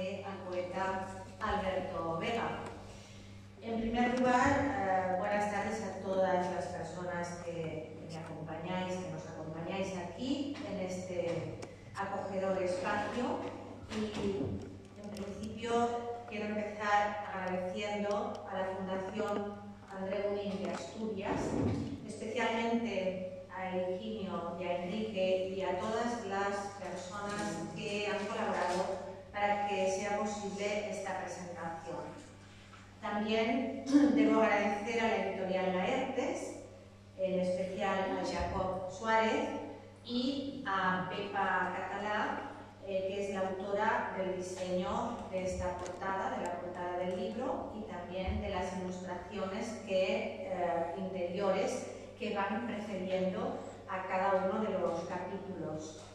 homenaje al poeta Alberto Vega. En primer lugar, eh, buenas tardes a todas las personas que me acompañáis, que nos acompañáis aquí en este acogedor espacio y en principio quiero empezar agradeciendo a la Fundación André Unín de Asturias, especialmente a Eugenio y a Enrique y a todas las personas que han colaborado para que sea posible esta presentación. También debo agradecer a la editorial Laertes, en especial a Jacob Suárez y a Pepa Catalá, eh, que es la autora del diseño de esta portada, de la portada del libro y también de las ilustraciones que, eh, interiores que van precediendo a cada uno de los capítulos.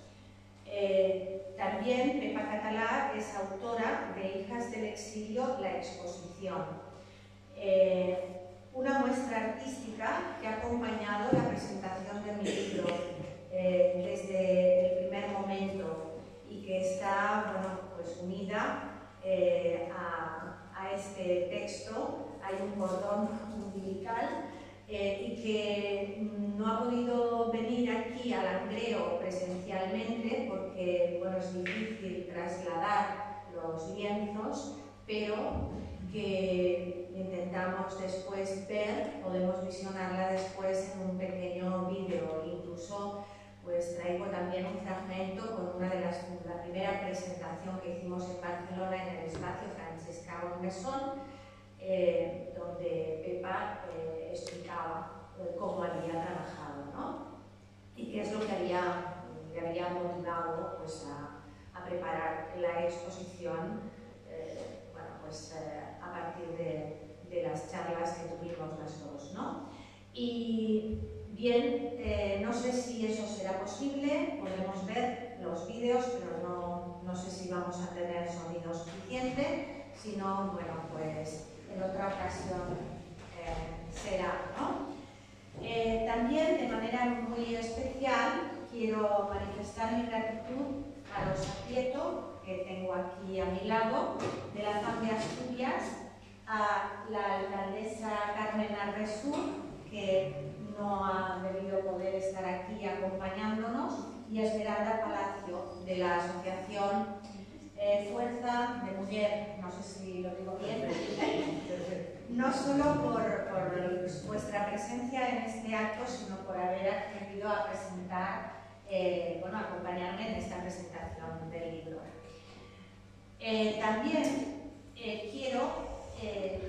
Eh, también Pepa Catalá es autora de Hijas del Exilio, la exposición. una muestra artística que ha acompañado la presentación de mi libro desde el primer momento que está bueno, pues unida eh, a, este texto. Hay un cordón umbilical eh, y que no ha podido venir aquí al Andreo presencialmente porque bueno, es difícil trasladar los lienzos, pero que intentamos después ver, podemos visionarla después en un pequeño vídeo, incluso pues traigo también un fragmento con una de las, la primera presentación que hicimos en Barcelona en el espacio Francesca Mesón, eh, donde Pepa eh, explicaba eh, cómo había trabajado ¿no? y qué es lo que había, le había motivado pues, a, a, preparar la exposición bueno, pues, a partir de, de, las charlas que tuvimos las dos. ¿no? Y Bien, eh, no sé si eso será posible, podemos ver los vídeos, pero no, sé si vamos a tener sonido suficiente, si no, bueno, pues en otra ocasión eh, será, ¿no? Eh, también, de manera muy especial, quiero manifestar mi gratitud a los Aprieto, que tengo aquí a mi lado, de la FAM de Asturias, a la alcaldesa Carmen Arresur, que no ha debido poder estar aquí acompañándonos, y a Esmeralda Palacio, de la Asociación eh, Fuerza de Mujer, no sé si lo digo bien, no solo por, vuestra presencia en este acto, sino por haber accedido a presentar, eh, bueno, acompañarme en esta presentación del libro. Eh, también quiero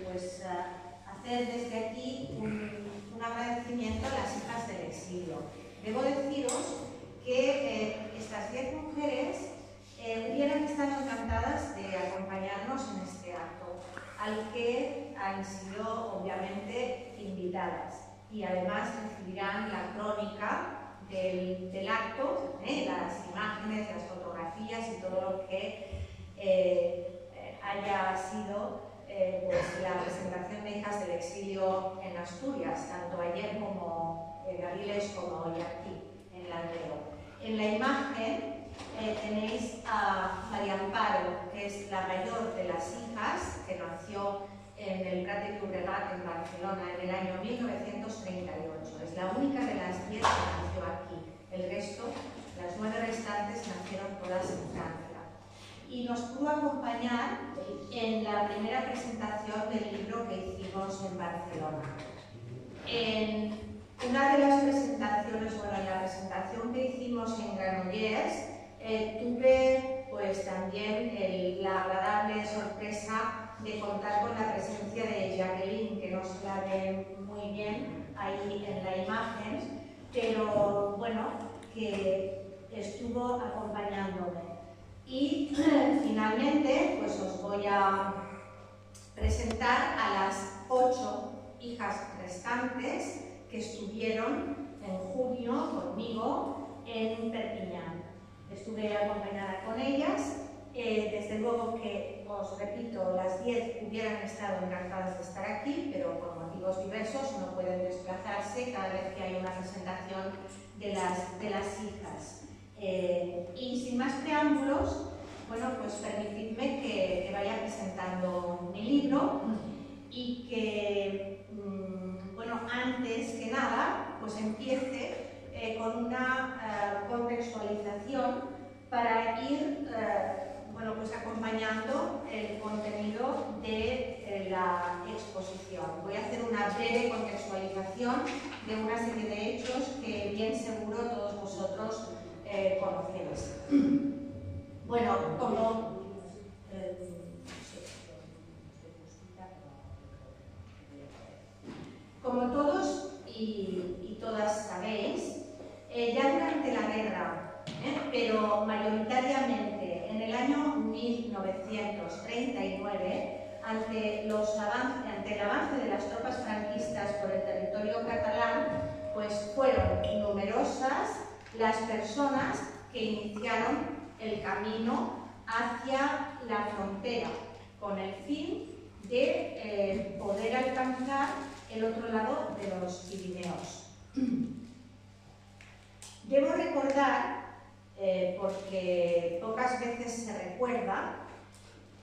pues, hacer desde aquí un un agradecimiento a las hijas del exilio. Debo deciros que eh, estas diez mujeres eh, hubieran estado encantadas de acompañarnos en este acto, al que han sido obviamente invitadas y además recibirán la crónica del, acto, ¿eh? las imágenes, las fotografías y todo lo que haya sido eh, pues, la presentación de Hijas del Exilio en Asturias, tanto ayer como en Aviles como hoy aquí, en Landero. En la imagen eh, tenéis a María Amparo, que es la mayor de las hijas, que nació en el Prat de Llobregat, en Barcelona, en el año 1938. Es la única de las diez que nació aquí. El resto, las nueve restantes, nacieron todas en Francia y nos pudo acompañar en la primera presentación del libro que hicimos en Barcelona. En una de las presentaciones, bueno, en la presentación que hicimos en Granollers, eh, tuve pues también la agradable sorpresa de contar con la presencia de Jacqueline, que no se la ve muy bien ahí en la imagen, pero bueno, que estuvo acompañándome. Y finalmente, pues os voy a presentar a las ocho hijas restantes que estuvieron en junio conmigo en Perpiñán. Estuve acompañada con ellas. Eh, desde luego que, os repito, las diez hubieran estado encantadas de estar aquí, pero por motivos diversos no pueden desplazarse cada vez que hay una presentación de las, de las hijas. Eh, y sin más preámbulos, bueno, pues permitidme que, libro y que, mm, bueno, antes que nada, pues empiece eh, con una eh, contextualización para ir bueno, pues acompañando el contenido de la exposición. Voy a hacer una breve contextualización de una serie de hechos que bien seguro todos vosotros conocéis. Bueno, como Como todos y, todas sabéis, eh, ya durante la guerra, eh, pero mayoritariamente en el año 1939, ante, el avance de las tropas franquistas por el territorio catalán, pues fueron numerosas las personas que iniciaron el camino hacia la frontera con el fin de eh, poder alcanzar el otro lado de los Pirineos. Debo recordar, eh, porque pocas veces se recuerda,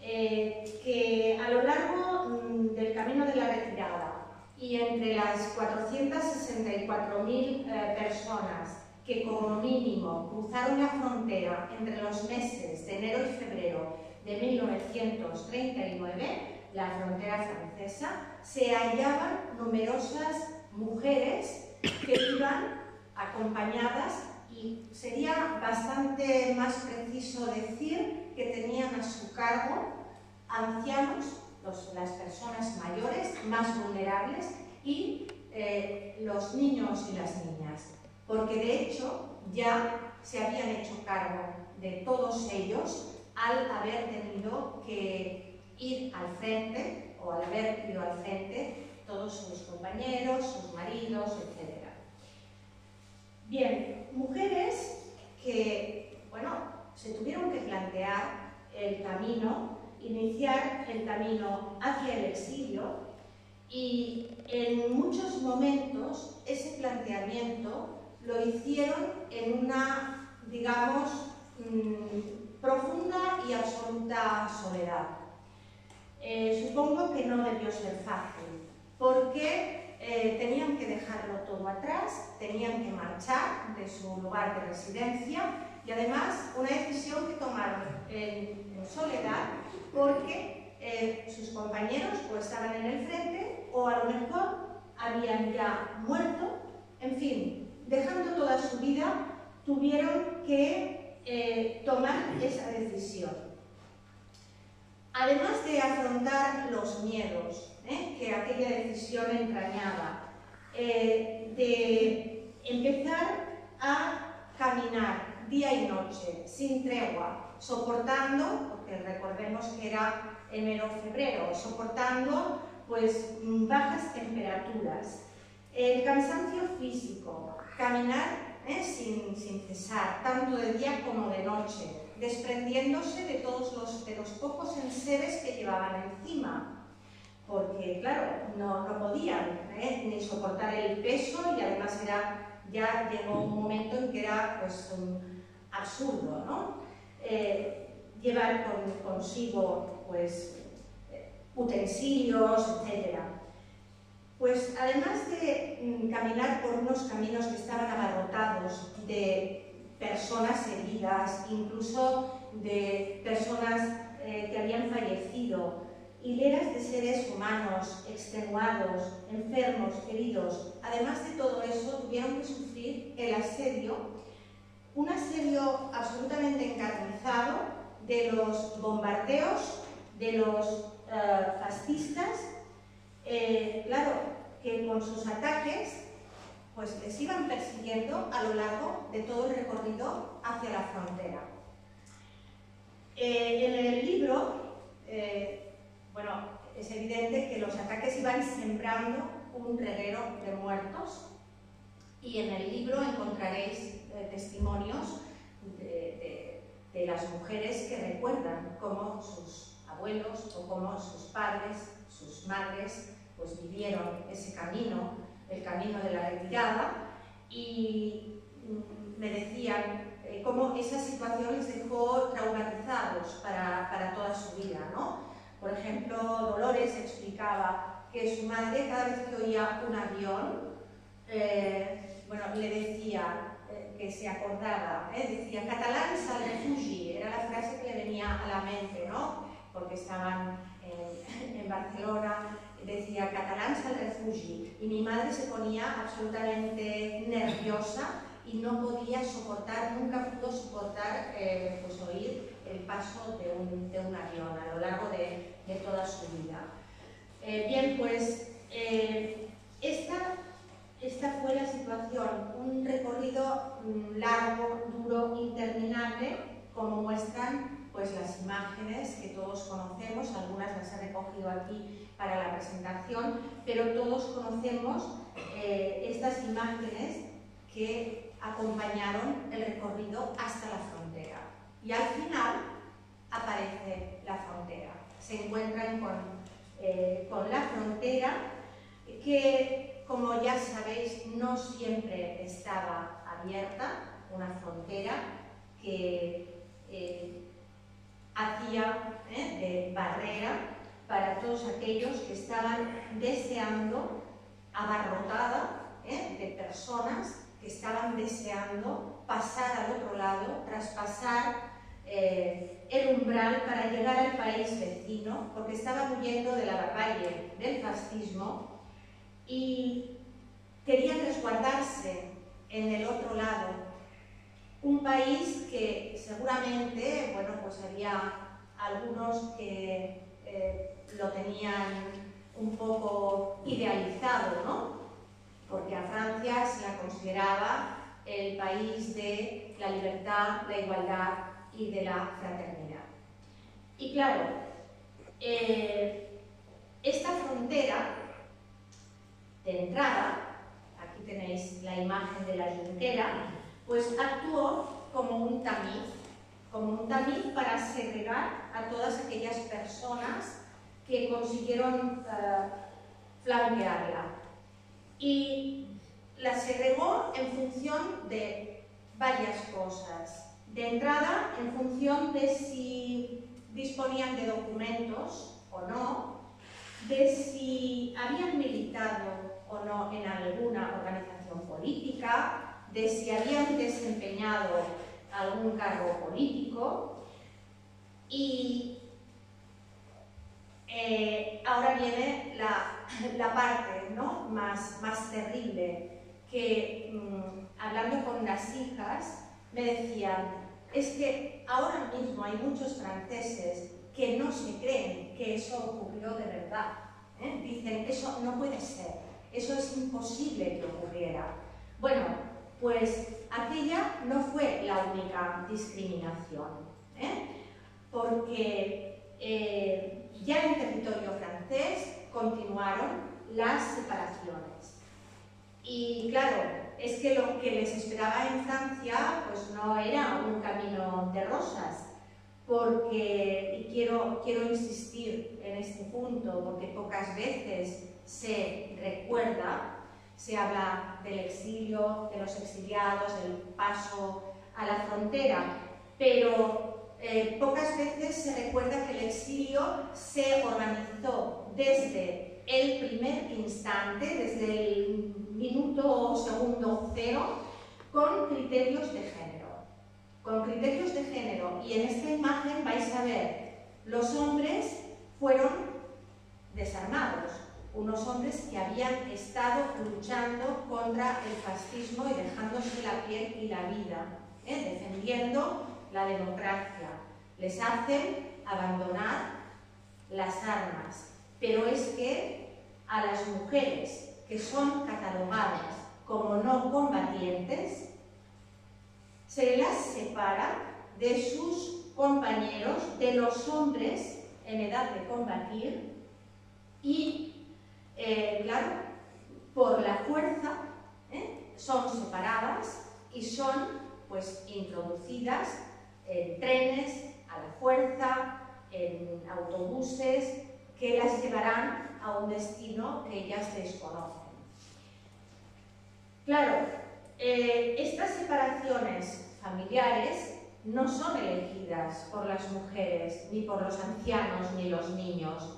eh, que a lo largo mm, del camino de la retirada y entre las 464.000 personas que como mínimo cruzaron la frontera entre los meses de enero y febrero de 1939, la frontera francesa, se hallaban numerosas mujeres que iban acompañadas y sería bastante más preciso decir que tenían a su cargo ancianos, las personas mayores más vulnerables y eh, los niños y las niñas, porque de hecho ya se habían hecho cargo de todos ellos al haber tenido que ir al frente, o al haber ido al frente, todos sus compañeros, sus maridos, etc. Bien, mujeres que, bueno, se tuvieron que plantear el camino, iniciar el camino hacia el exilio y en muchos momentos ese planteamiento lo hicieron en una, digamos, mm, profunda y absoluta soledad. Eh, supongo que no debió ser fácil, porque eh, tenían que dejarlo todo atrás, tenían que marchar de su lugar de residencia y además una decisión que tomaron en, soledad porque eh, sus compañeros o estaban en el frente o a lo mejor habían ya muerto, en fin, dejando toda su vida, tuvieron que tomar esa decisión. Además de afrontar los miedos ¿eh? que aquella decisión entrañaba, eh, de empezar a caminar día y noche, sin tregua, soportando, porque recordemos que era enero-febrero, soportando pues bajas temperaturas, el cansancio físico, caminar ¿eh? sin, cesar, tanto de día como de noche, desprendiéndose de todos los, de los pocos enseres que llevaban encima, porque claro, no, no podían ¿eh? ni soportar el peso y además era, ya llegó un momento en que era pues, absurdo, ¿no? Eh, llevar consigo pues, utensilios, etc. Pues además de mm, caminar por unos caminos que estaban abarrotados de personas heridas, incluso de personas eh, que habían fallecido, hileras de seres humanos extenuados, enfermos, heridos. Además de todo eso, tuvieron que sufrir el asedio, un asedio absolutamente encarnizado de los bombardeos, de los eh, fascistas, eh, claro, que con sus ataques pues les iban persiguiendo a lo largo de todo el recorrido hacia la frontera. Eh, en el libro, bueno, es evidente que los ataques iban sembrando un reguero de muertos y en el libro encontraréis eh, testimonios de, las mujeres que recuerdan cómo sus abuelos o cómo sus padres, sus madres, pues vivieron ese camino el camino de la retirada y mm, me decían eh, cómo esa situación les dejó traumatizados para, para toda su vida. ¿no? Por ejemplo, Dolores explicaba que su madre cada vez que oía un avión, eh, bueno, le decía eh, que se acordaba, ¿eh? decía catalán al refugi, era la frase que le venía a la mente, ¿no? Porque estaban en, en Barcelona, decía catalán al refugi, y mi madre se ponía absolutamente nerviosa y no podía soportar, nunca pudo soportar eh, pues oír el paso de un, de un, avión a lo largo de, de toda su vida. Eh, bien, pues eh, esta, esta, fue la situación, un recorrido mm, largo, duro, interminable, como muestran pues, las imágenes que todos conocemos, algunas las he recogido aquí para la presentación, pero todos conocemos estas imágenes que acompañaron el recorrido hasta la frontera. Y al final aparece la frontera. Se encuentran con, eh, con la frontera que, como ya sabéis, no siempre estaba abierta, una frontera que eh, hacía eh, de barrera para todos aquellos que estaban deseando, abarrotada de personas que estaban deseando pasar al otro lado, traspasar eh, el umbral para llegar al país vecino, porque estaban huyendo de la barbarie del fascismo y querían resguardarse en el otro lado. Un país que seguramente, bueno, pues había algunos que eh, lo tenían un poco idealizado, ¿no? porque a Francia se la consideraba el país de la libertad, la igualdad y de la fraternidad. Y claro, eh, esta frontera de entrada, aquí tenéis la imagen de la yunquera, pues actuó como un tamiz, como un tamiz para segregar a todas aquellas personas que consiguieron uh, flanquearla y la segregó en función de varias cosas. De entrada, en función de si disponían de documentos o no, de si habían militado o no en alguna organización política, de si habían desempeñado algún cargo político y eh, ahora viene la, parte ¿no? más, más terrible, que mm, hablando con las hijas me decían, es que ahora mismo hay muchos franceses que no se creen que eso ocurrió de verdad. ¿eh? Dicen, eso no puede ser, eso es imposible que ocurriera. Bueno, pues aquella no fue la única discriminación, ¿eh? porque eh, ya en territorio francés continuaron las separaciones. Y claro, es que lo que les esperaba en Francia pues no era un camino de rosas, porque, y quiero, quiero insistir en este punto, porque pocas veces se recuerda, se habla del exilio, de los exiliados, del paso a la frontera, pero eh, pocas veces se recuerda que el exilio se organizó desde el primer instante, desde el minuto segundo cero, con criterios de género. Con criterios de género. Y en esta imagen vais a ver, los hombres fueron desarmados, unos hombres que habían estado luchando contra el fascismo y dejándose la piel y la vida, ¿eh? defendiendo la democracia, les hacen abandonar las armas. Pero es que a las mujeres que son catalogadas como no combatientes, se las separa de sus compañeros, de los hombres en edad de combatir y, eh, claro, por la fuerza ¿eh? son separadas y son pues introducidas en trenes, a la fuerza, en autobuses que las llevarán a un destino que ellas desconocen. Claro, eh, estas separaciones familiares no son elegidas por las mujeres, ni por los ancianos, ni los niños.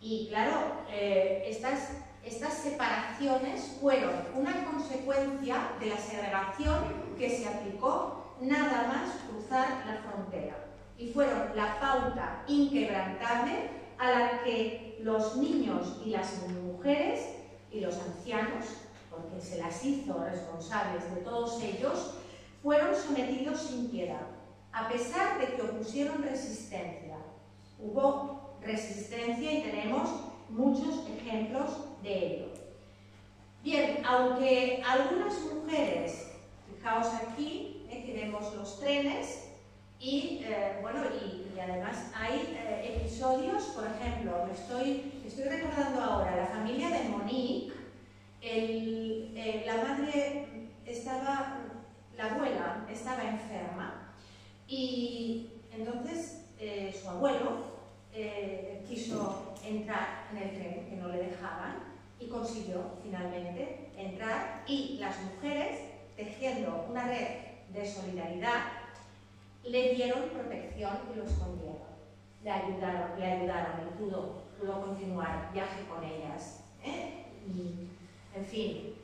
Y claro, eh, estas, estas separaciones fueron una consecuencia de la segregación que se aplicó nada más cruzar la frontera. Y fueron la pauta inquebrantable a la que los niños y las mujeres y los ancianos, porque se las hizo responsables de todos ellos, fueron sometidos sin piedad, a pesar de que opusieron resistencia. Hubo resistencia y tenemos muchos ejemplos de ello. Bien, aunque algunas mujeres, fijaos aquí, eh, vemos los trenes, y eh, bueno, y, además hay eh, episodios, por ejemplo, me estoy, estoy recordando ahora la familia de Monique, la madre estaba la abuela estaba enferma y entonces eh, su abuelo eh, quiso entrar en el tren que no le dejaban y consiguió finalmente entrar y las mujeres, tejiendo una red de solidaridad, le dieron protección y lo escondieron. Le ayudaron, le ayudaron y pudo, pudo continuar viaje con ellas. ¿eh? en fin,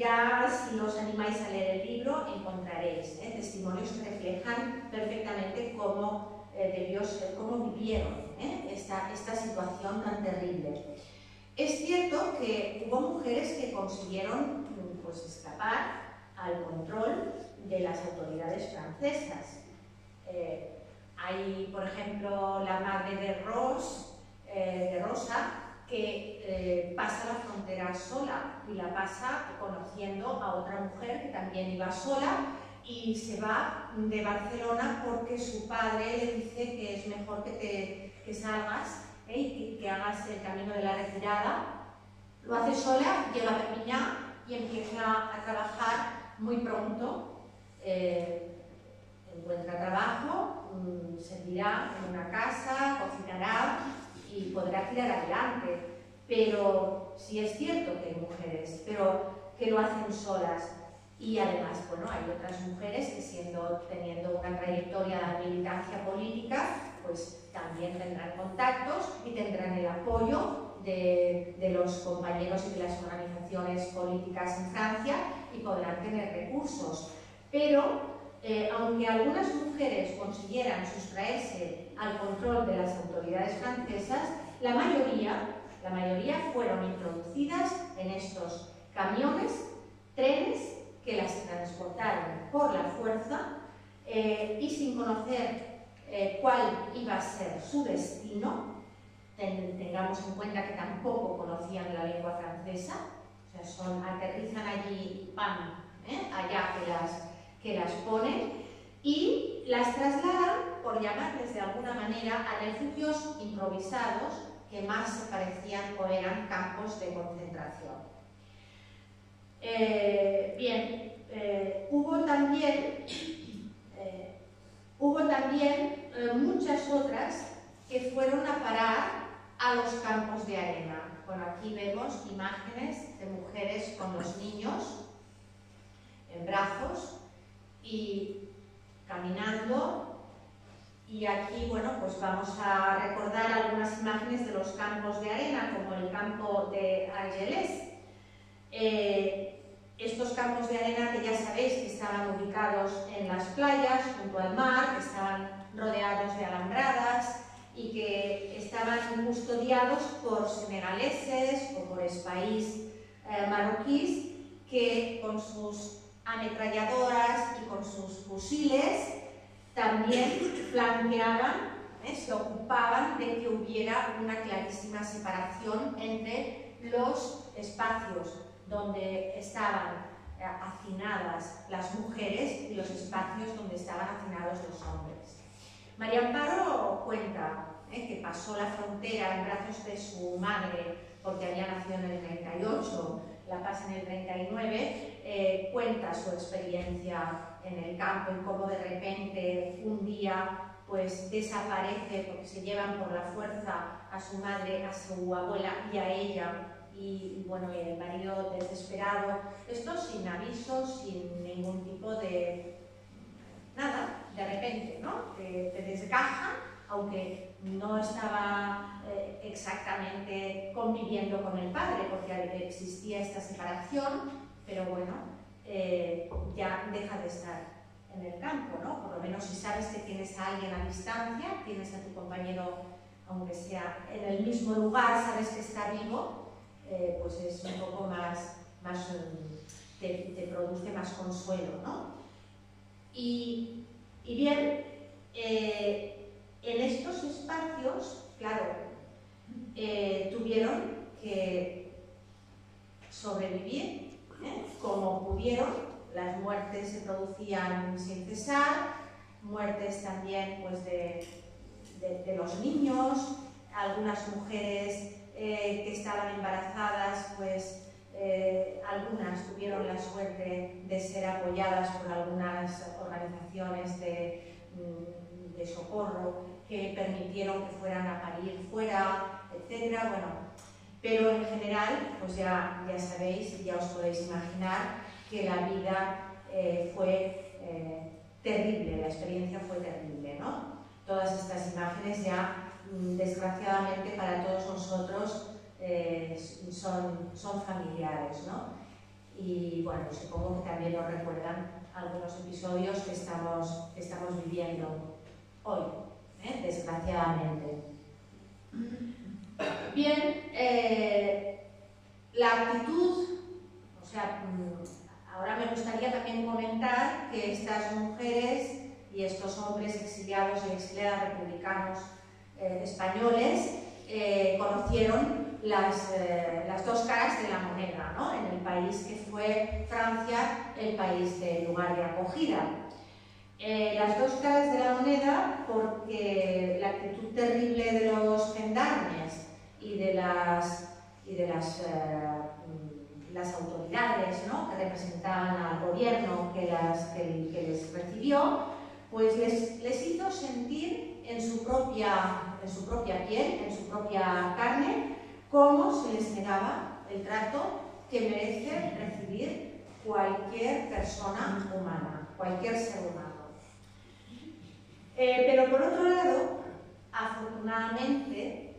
ya si os animáis a leer el libro encontraréis ¿eh? testimonios que reflejan perfectamente cómo eh, debió ser, cómo vivieron ¿eh? esta, esta situación tan terrible. Es cierto que hubo mujeres que consiguieron pues, escapar al control de las autoridades francesas. hay, por ejemplo, la madre de, Ros, de Rosa, que eh, pasa la frontera sola y la pasa conociendo a otra mujer que también iba sola y se va de Barcelona porque su padre le dice que es mejor que, te, que salgas ¿eh? y que, hagas el camino de la retirada. Lo hace sola, llega a Perpiñán y empieza a trabajar muy pronto. Eh, encuentra trabajo, mm, servirá en una casa, cocinará y podrá tirar adelante. Pero si es cierto que hay mujeres, pero que lo hacen solas. Y además, bueno, hay otras mujeres que siendo, teniendo una trayectoria de militancia política, pues también tendrán contactos y tendrán el apoyo de, los compañeros y de las organizaciones políticas en Francia y podrán tener recursos. Pero, eh, aunque algunas mujeres consiguieran sustraerse al control de las autoridades francesas, la mayoría, la mayoría fueron introducidas en estos camiones, trenes que las transportaron por la fuerza eh, y sin conocer eh, cuál iba a ser su destino, tengamos en cuenta que tampoco conocían la lengua francesa, o sea, son, aterrizan allí, ¿eh? allá que las, que las ponen, y las trasladan, por llamarles de alguna manera, a refugios improvisados que más se parecían o eran campos de concentración. Eh, bien, eh, hubo también, eh, hubo también muchas otras que fueron a parar a los campos de arena. Bueno, aquí vemos imágenes de mujeres con los niños en brazos y caminando y aquí, bueno, pues vamos a recordar algunas imágenes de los campos de arena, como el campo de Argelès. Eh, estos campos de arena que ya sabéis que estaban ubicados en las playas, junto al mar, que estaban rodeados de alambradas y que estaban custodiados por senegaleses o por espaís eh, marroquíes que con sus ametralladoras y con sus fusiles también flanqueaban, ¿eh? se ocupaban de que hubiera una clarísima separación entre los espacios donde estaban eh, hacinadas las mujeres y los espacios donde estaban hacinados los hombres. María Amparo cuenta ¿eh? que pasó la frontera en brazos de su madre porque había nacido en el 38 la pasa en el 39, eh, cuenta su experiencia en el campo y cómo de repente un día pues desaparece porque se llevan por la fuerza a su madre, a su abuela y a ella y, bueno, el marido desesperado, esto sin aviso, sin ningún tipo de nada, de repente, ¿no? Te, te desgaja, aunque no estaba eh, exactamente conviviendo con el padre, porque existía esta separación, pero bueno, eh, ya deja de estar en el campo, ¿no? Por lo menos si sabes que tienes a alguien a distancia, tienes a tu compañero, aunque sea en el mismo lugar, sabes que está vivo, eh, pues es un poco más, más te, produce más consuelo, ¿no? Y, bien, en estos espacios, claro, eh, tuvieron que sobrevivir ¿eh? como pudieron. Las muertes se producían sin cesar, muertes también pues, de, de, los niños, algunas mujeres eh, que estaban embarazadas, pues algunas tuvieron la suerte de ser apoyadas por algunas organizaciones de, mm, de socorro que permitieron que fueran a parir fuera, etcétera, bueno, pero en general, pues ya, ya sabéis, ya os podéis imaginar que la vida eh, fue eh, terrible, la experiencia fue terrible, ¿no? Todas estas imágenes ya, mm, desgraciadamente para todos nosotros, eh, son, son familiares, ¿no? Y bueno, supongo que también nos recuerdan algunos episodios que estamos, que estamos viviendo ¿eh? desgraciadamente. Bien, eh, la actitud, o sea, mm, ahora me gustaría también comentar que estas mujeres y estos hombres exiliados y exiliadas republicanos eh, españoles conocieron las, las, dos caras de la moneda, ¿no? en el país que fue Francia, el país de lugar de acogida. Eh, las dos caras de la moneda porque la actitud terrible de los gendarmes y de las, y de las, eh, las autoridades que representaban al gobierno que, que, les recibió, pues les, les, hizo sentir en su, propia, en su propia piel, en su propia carne, cómo se les negaba el trato que merece recibir cualquier persona humana, cualquier ser humano. Eh, pero por otro lado, afortunadamente,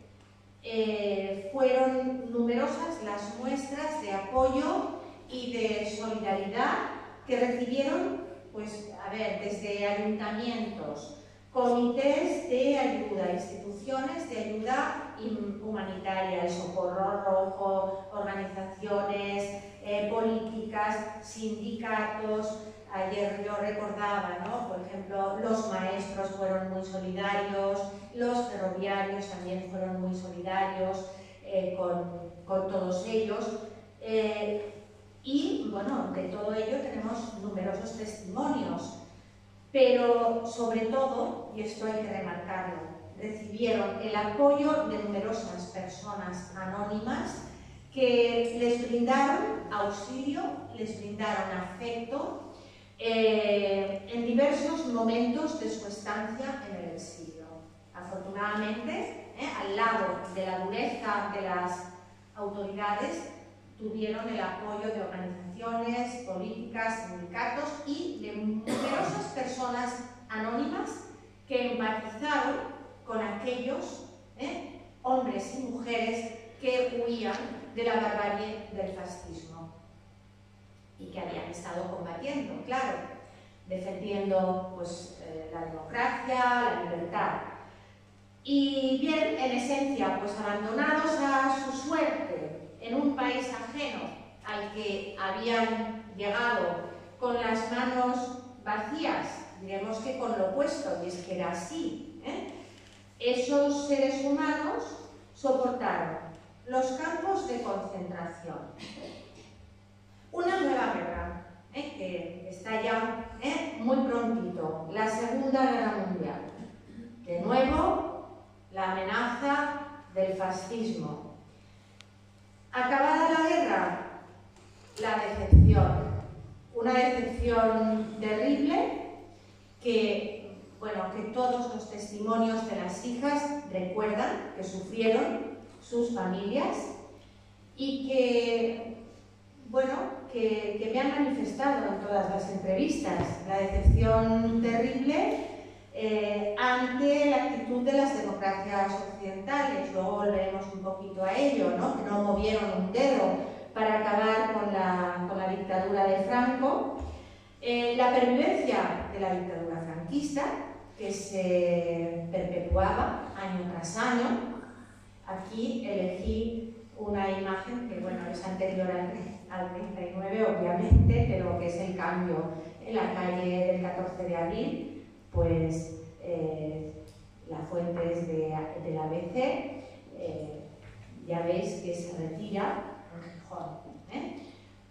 eh, fueron numerosas las muestras de apoyo y de solidaridad que recibieron, pues, a ver, desde ayuntamientos, comités de ayuda, instituciones de ayuda humanitaria, el Socorro Rojo, organizaciones eh, políticas, sindicatos, Ayer yo recordaba, ¿no? por ejemplo, los maestros fueron muy solidarios, los ferroviarios también fueron muy solidarios eh, con, con, todos ellos. Eh, y bueno, de todo ello tenemos numerosos testimonios, pero sobre todo, y esto hay que remarcarlo, recibieron el apoyo de numerosas personas anónimas que les brindaron auxilio, les brindaron afecto eh, en diversos momentos de su estancia en el exilio. Afortunadamente, eh, al lado de la dureza de las autoridades, tuvieron el apoyo de organizaciones políticas, sindicatos y de numerosas personas anónimas que empatizaron con aquellos eh, hombres y mujeres que huían de la barbarie del fascismo y que habían estado combatiendo, claro, defendiendo pues, eh, la democracia, la libertad. Y bien, en esencia, pues abandonados a su suerte en un país ajeno al que habían llegado con las manos vacías, diremos que con lo opuesto, y es que era así, ¿eh? esos seres humanos soportaron los campos de concentración, una nueva guerra, ¿eh? que está ya ¿eh? muy prontito, la Segunda Guerra Mundial. De nuevo, la amenaza del fascismo. Acabada la guerra, la decepción. Una decepción terrible que, bueno, que todos los testimonios de las hijas recuerdan que sufrieron sus familias y que bueno, que, me han manifestado en todas las entrevistas. La decepción terrible eh, ante la actitud de las democracias occidentales. Luego volveremos un poquito a ello, ¿no? que no movieron un dedo para acabar con la, con la dictadura de Franco. Eh, la pervivencia de la dictadura franquista, que se perpetuaba año tras año. Aquí elegí una imagen que bueno, es anterior al, 39, obviamente, pero que es el cambio en la calle del 14 de abril, pues eh, la fuente es de, la ABC, eh, ya veis que se retira. ¿eh?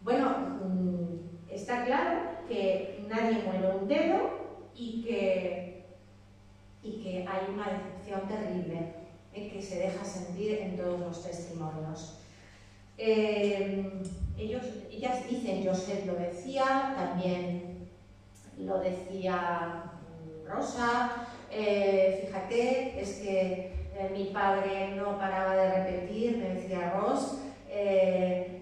Bueno, mm, está claro que nadie mueve un dedo y que, y que hay una decepción terrible que se deja sentir en todos los testimonios. Eh, ellos, ellas dicen, José lo decía, también lo decía Rosa, eh, fíjate, es que eh, mi padre no paraba de repetir, me decía Ross,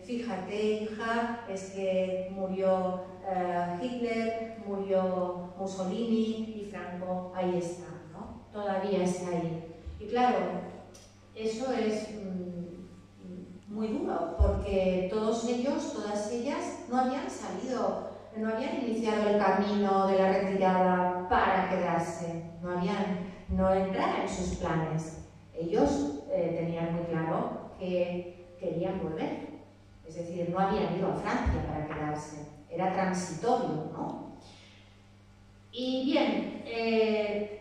fíjate hija, es que murió Hitler, murió Mussolini y Franco, ahí está, ¿no? todavía está ahí. Y claro, eso es mm, muy duro, porque todos ellos, todas ellas, no habían salido, no habían iniciado el camino de la retirada para quedarse, no habían, no entrar en sus planes. Ellos eh, tenían muy claro que querían volver, es decir, no habían ido a Francia para quedarse, era transitorio, ¿no? Y bien, eh,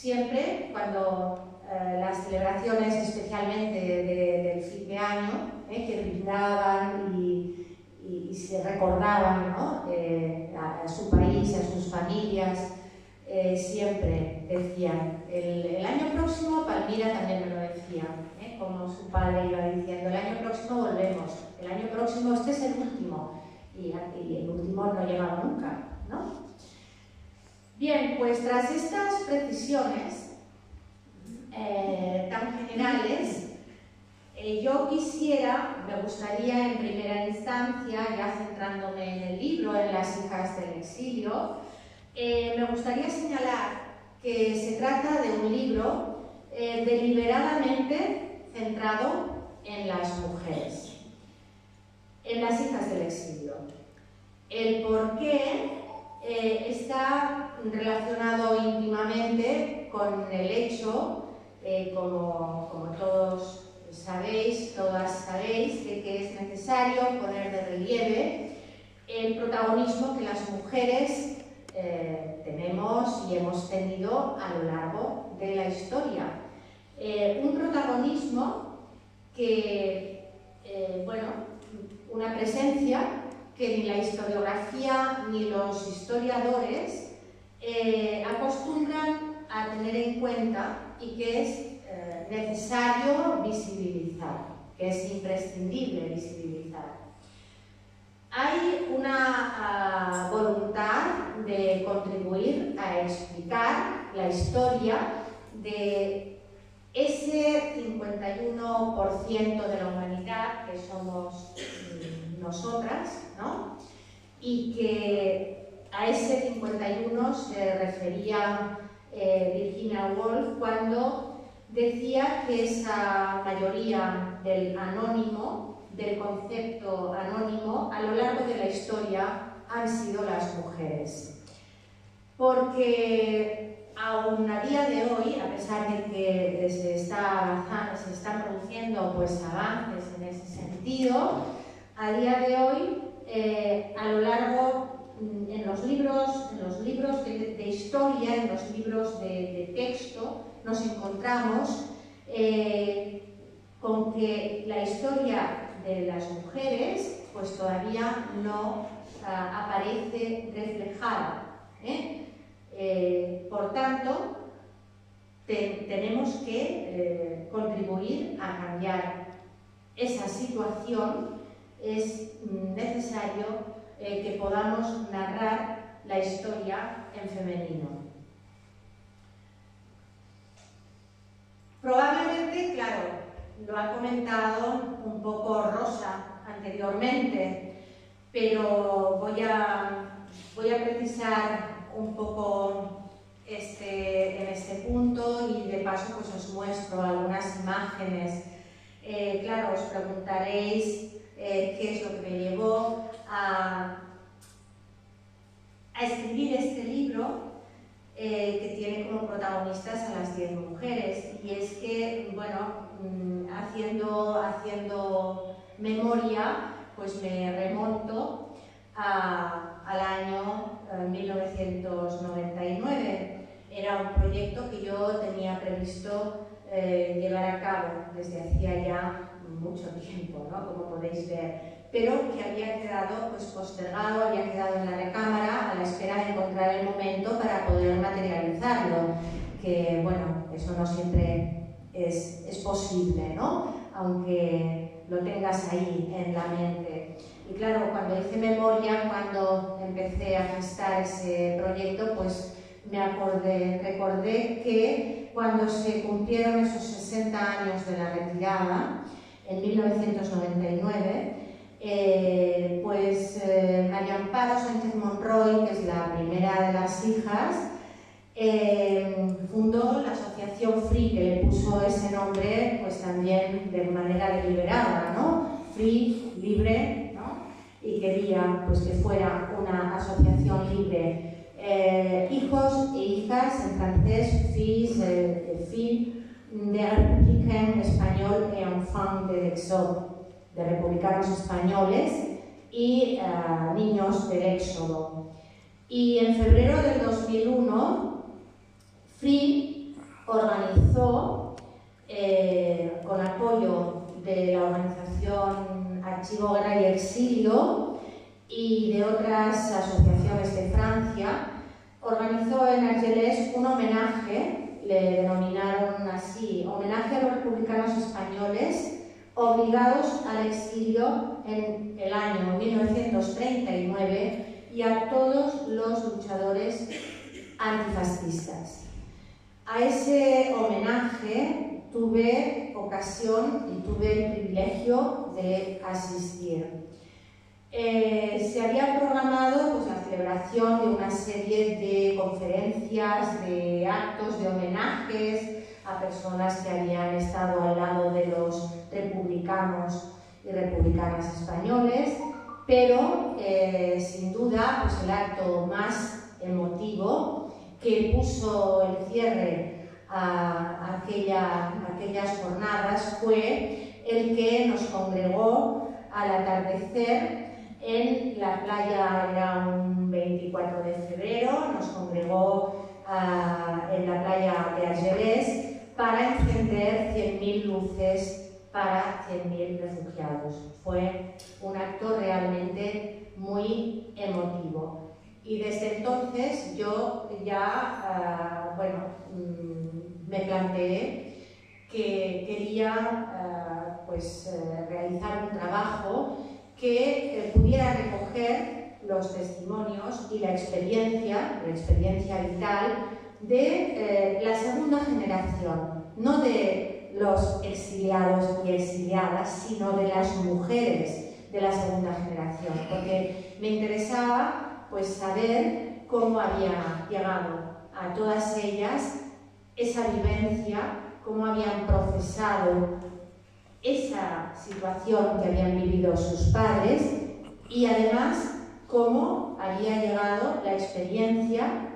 Siempre cuando eh, las celebraciones, especialmente del fin de año, eh, que brindaban y, se recordaban eh, a, su país, a sus familias, siempre decían, el, año próximo, Palmira también me lo decía, como su padre iba diciendo, el año próximo volvemos, el año próximo este es el último, y, y el último no llega nunca, ¿no? Bien, pues tras estas precisiones eh, tan generales, eh, yo quisiera, me gustaría en primera instancia, ya centrándome en el libro, en las hijas del exilio, eh, me gustaría señalar que se trata de un libro deliberadamente centrado en las mujeres, en las hijas del exilio. El por qué está relacionado íntimamente con el hecho, eh, como, todos sabéis, todas sabéis, que es necesario poner de relieve el protagonismo que las mujeres eh, tenemos y hemos tenido a lo largo de la historia. Eh, un protagonismo que, bueno, una presencia que ni la historiografía ni los historiadores acostumbran a tener en cuenta y que es eh, necesario visibilizar, que es imprescindible visibilizar. Hay una ah, voluntad de contribuir a explicar la historia de ese 51% de la humanidad que somos mm, nosotras, ¿no? y que a ese 51 se refería eh, Virginia Woolf cuando decía que esa mayoría del anónimo, del concepto anónimo, a lo largo de la historia han sido las mujeres. Porque aún a día de hoy, a pesar de que se, está se están produciendo pues, avances en ese sentido, a día de hoy, eh, a lo largo en los libros, en los libros de, historia, en los libros de, texto, nos encontramos eh, con que la historia de las mujeres pues todavía no ah, aparece reflejada. ¿eh? Eh, por tanto, tenemos que contribuir a cambiar esa situación. Es necesario eh, que podamos narrar la historia en femenino. Probablemente, claro, lo ha comentado un poco Rosa anteriormente, pero voy a, voy a precisar un poco este, en este punto y de paso pues os muestro algunas imágenes. Eh, claro, os preguntaréis eh, qué es lo que me llevó a, escribir este libro eh, que tiene como protagonistas a las 10 mujeres. Y es que, bueno, mm, haciendo, haciendo memoria, pues me remonto al año 1999. Eh, Era un proyecto que yo tenía previsto eh, llevar a cabo desde hacía ya mucho tiempo, ¿no? como podéis ver pero que había quedado pues, postergado, había quedado en la recámara a la espera de encontrar el momento para poder materializarlo, que bueno, eso no siempre es, es posible, ¿no? aunque lo tengas ahí en la mente. Y claro, cuando hice memoria, cuando empecé a gestar ese proyecto, pues me acordé, recordé que cuando se cumplieron esos 60 años de la retirada, en 1999, eh, pues eh, María Amparo Sánchez Monroy, que es la primera de las hijas, eh, fundó la asociación Free, que le puso ese nombre pues también de manera deliberada, ¿no? Free, libre, ¿no? Y quería pues que fuera una asociación libre. hijos e hijas en francés, fils, filles de République español et enfants de l'exode de republicanos españoles y eh, niños del Éxodo. Y en febrero del 2001, Free organizó, eh, con apoyo de la organización Archivo Guerra y Exilio y de otras asociaciones de Francia, organizó en Argelès un homenaje, le denominaron así, homenaje a los republicanos españoles obligados al exilio en el año 1939 y a todos los luchadores antifascistas. A ese homenaje tuve ocasión y tuve el privilegio de asistir. Eh, se había programado pues, la celebración de una serie de conferencias, de actos, de homenajes, a personas que habían estado al lado de los republicanos y republicanas españoles, pero eh, sin duda pues el acto más emotivo que puso el cierre a aquella, aquellas jornadas fue el que nos congregó al atardecer en la playa, era un 24 de febrero, nos congregó ah, en la playa de Argelés para encender 100.000 luces para 100.000 refugiados. Fue un acto realmente muy emotivo. Y desde entonces yo ya, ah, bueno, mm, me planteé que quería ah, pues, eh, realizar un trabajo que eh, pudiera recoger los testimonios y la experiencia, la experiencia vital de eh, la segunda generación, no de los exiliados y exiliadas, sino de las mujeres de la segunda generación, porque me interesaba pues saber cómo había llegado a todas ellas esa vivencia, cómo habían procesado esa situación que habían vivido sus padres y además cómo había llegado la experiencia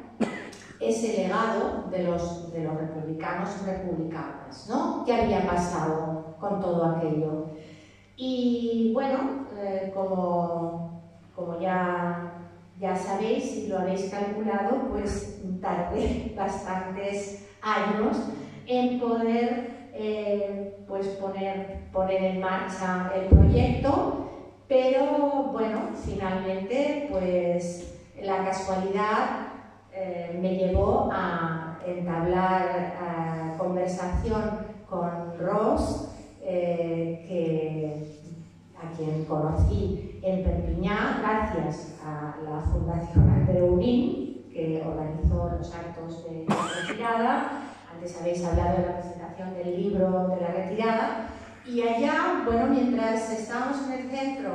ese legado de los, de republicanos y republicanas, ¿no? ¿Qué había pasado con todo aquello? Y bueno, eh, como, como ya, ya sabéis y lo habéis calculado, pues tardé bastantes años en poder eh, pues poner, poner en marcha el proyecto, pero bueno, finalmente pues la casualidad eh, me llevó a entablar eh, conversación con Ross, eh, que, a quien conocí en Perpiñá gracias a la Fundación Andreurín, que organizó los actos de retirada. Antes habéis hablado de la presentación del libro de la retirada. Y allá, bueno, mientras estábamos en el centro,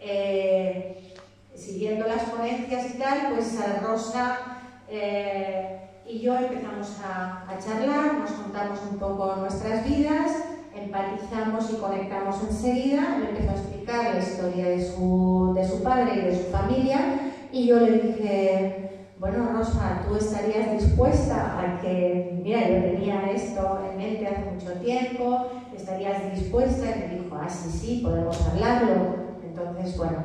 eh, siguiendo las ponencias y tal, pues Rosa eh, y yo empezamos a, charlar, nos contamos un poco nuestras vidas, empatizamos y conectamos enseguida, me empezó a explicar la historia de su, de su padre y de su familia y yo le dije, bueno, Rosa, ¿tú estarías dispuesta a que, mira, yo tenía esto en mente hace mucho tiempo, estarías dispuesta? Y me dijo, ah, sí, sí, podemos hablarlo. Entonces, bueno,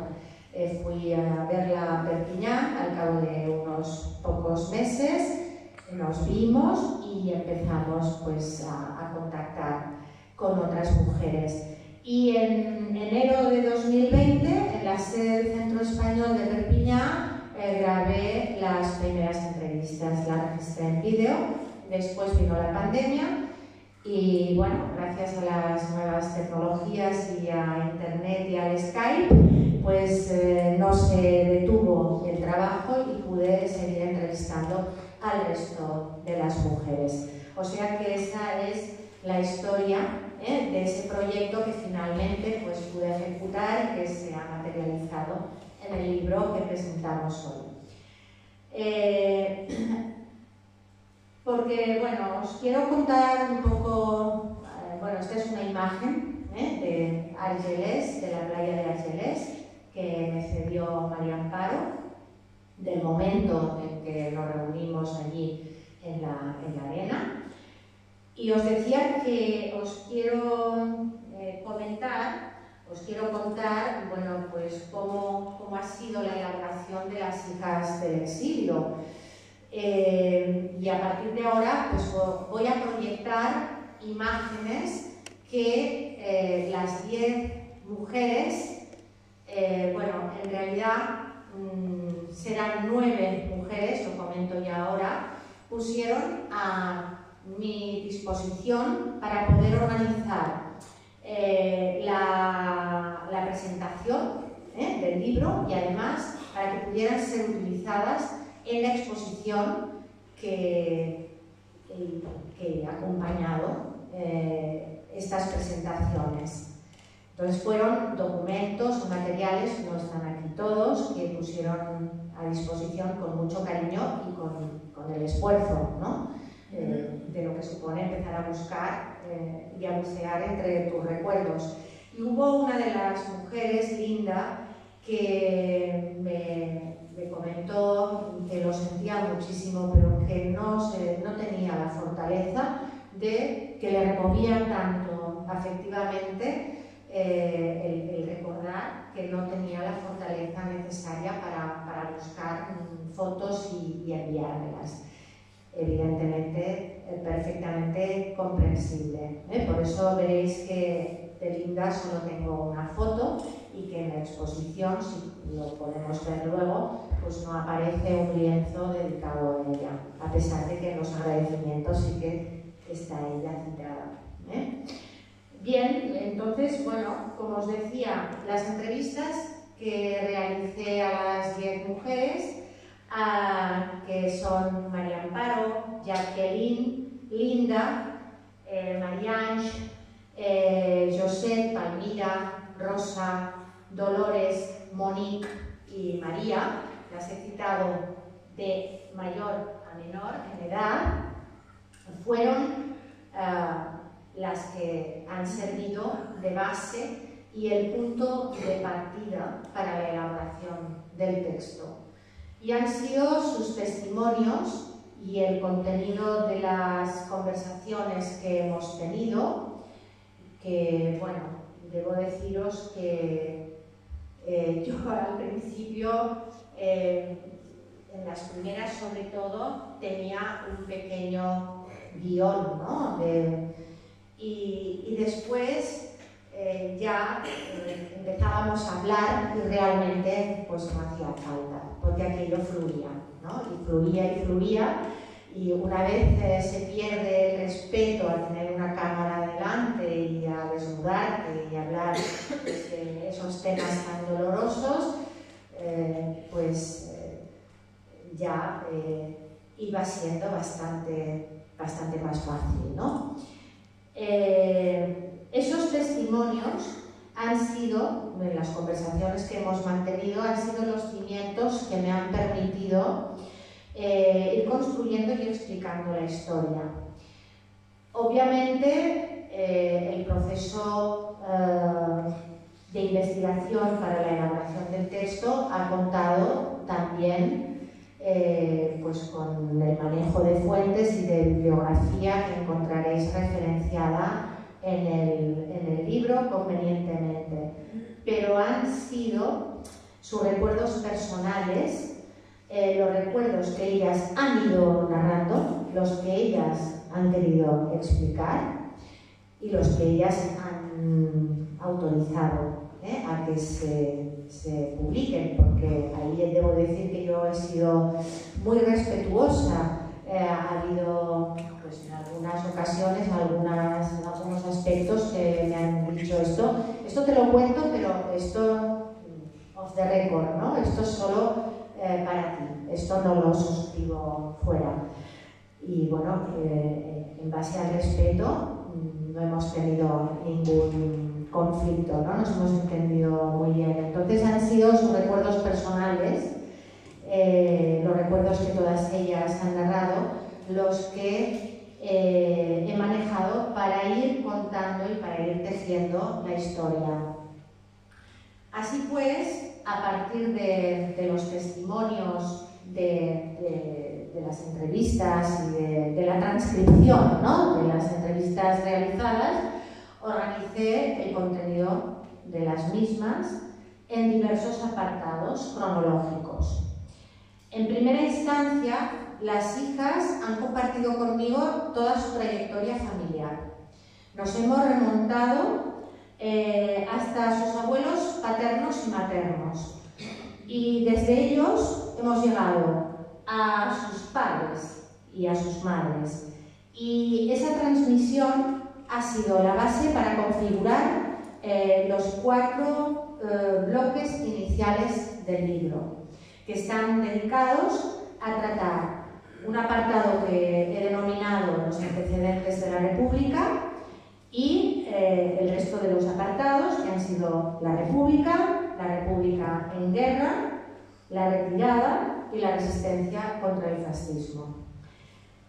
eh, fui a verla a Perpiñán al cabo de unos pocos meses, nos vimos y empezamos pues a, a contactar con otras mujeres. Y en enero de 2020, en la sede del Centro Español de Perpiñán, eh, grabé las primeras entrevistas, las registré en vídeo, después vino la pandemia y bueno, gracias a las nuevas tecnologías y a internet y al Skype, pues eh, no se detuvo el trabajo y pude seguir entrevistando al resto de las mujeres. O sea que esa es la historia ¿eh? de ese proyecto que finalmente pues, pude ejecutar y que se ha materializado en el libro que presentamos hoy. Eh, porque, bueno, os quiero contar un poco, bueno, esta es una imagen de Argelés, de la playa de Argelés, que me cedió María Amparo, del momento en que nos reunimos allí en la, en la arena. Y os decía que os quiero comentar os quiero contar bueno, pues cómo, cómo, ha sido la elaboración de las hijas del exilio. Eh, y a partir de ahora pues, voy a proyectar imágenes que eh, las 10 mujeres, eh, bueno, en realidad mm, serán 9 mujeres, lo comento ya ahora, pusieron a mi disposición para poder organizar eh, la, presentación ¿eh? del libro y además para que pudieran ser utilizadas en la exposición que, que, ha acompañado eh, estas presentaciones. Entonces fueron documentos o materiales, no están aquí todos, que pusieron a disposición con mucho cariño y con, con el esfuerzo ¿no? de lo que supone empezar a buscar eh, y a bucear entre tus recuerdos. Y hubo una de las mujeres, Linda, que me, comentó que lo sentía muchísimo, pero que no, se, no tenía la fortaleza de que le removía tanto afectivamente eh, el, recordar que no tenía la fortaleza necesaria para, para buscar mm, fotos y, y enviármelas evidentemente eh, perfectamente comprensible. ¿eh? Por eso veréis que de Linda solo tengo una foto y que en la exposición, si lo podemos ver luego, pues no aparece un lienzo dedicado a ella, a pesar de que en los agradecimientos sí que está ella citada. Bien, entonces, bueno, como os decía, las entrevistas que realicé a las 10 mujeres que son María Amparo, Jacqueline, Linda, eh, Mariange, eh, José, Palmira, Rosa, Dolores, Monique y María. Las he citado de mayor a menor en edad. Fueron eh, las que han servido de base y el punto de partida para la elaboración del texto y han sido sus testimonios y el contenido de las conversaciones que hemos tenido, que, bueno, debo deciros que eh, yo al principio, eh, en las primeras sobre todo, tenía un pequeño guion, ¿no? Y, después eh, ya eh, empezábamos a hablar y realmente pues no hacía falta, porque aquello fluía, ¿no? Y fluía y fluía y una vez eh, se pierde el respeto a tener una cámara delante y a desnudarte y hablar pues, de esos temas tan dolorosos, pues ya iba siendo bastante, bastante más fácil, ¿no? Esos testimonios sido, las conversaciones que hemos mantenido, han sido los cimientos que me han permitido eh, ir construyendo y explicando la historia. Obviamente, eh, el proceso eh, de investigación para la elaboración del texto ha contado también pues con el manejo de fuentes y de bibliografía que encontraréis referenciada en el, en el libro convenientemente, pero han sido sus recuerdos personales eh, los recuerdos que ellas han ido narrando, los que ellas han querido explicar y los que ellas han autorizado ¿eh? a que se, se, publiquen, porque ahí debo decir que yo he sido muy respetuosa. Eh, ha habido pues, en algunas ocasiones algunas, algunos aspectos que me han dicho esto. Esto te lo cuento, pero esto off the record, ¿no? Esto es solo eh, para ti. Esto no lo suscribo fuera. Y bueno, eh, en base al respeto mm, no hemos tenido ningún conflicto, ¿no? nos hemos entendido muy bien. Entonces han sido sus recuerdos personales, eh, los recuerdos que todas ellas han narrado, los que he manejado para ir contando y para ir tejiendo la historia. Así pues, a partir de, los testimonios de, las entrevistas y de, la transcripción de las entrevistas realizadas, organicé el contenido de las mismas en diversos apartados cronológicos. En primera instancia, las hijas han compartido conmigo toda su trayectoria familiar. Nos hemos remontado eh, hasta sus abuelos paternos y maternos. Y desde ellos hemos llegado a sus padres y a sus madres. Y esa transmisión ha sido la base para configurar eh, los cuatro eh, bloques iniciales del libro, que están dedicados a tratar un apartado que he denominado los antecedentes de la República, y eh, el resto de los apartados que han sido la República, la República en guerra, la retirada y la resistencia contra el fascismo.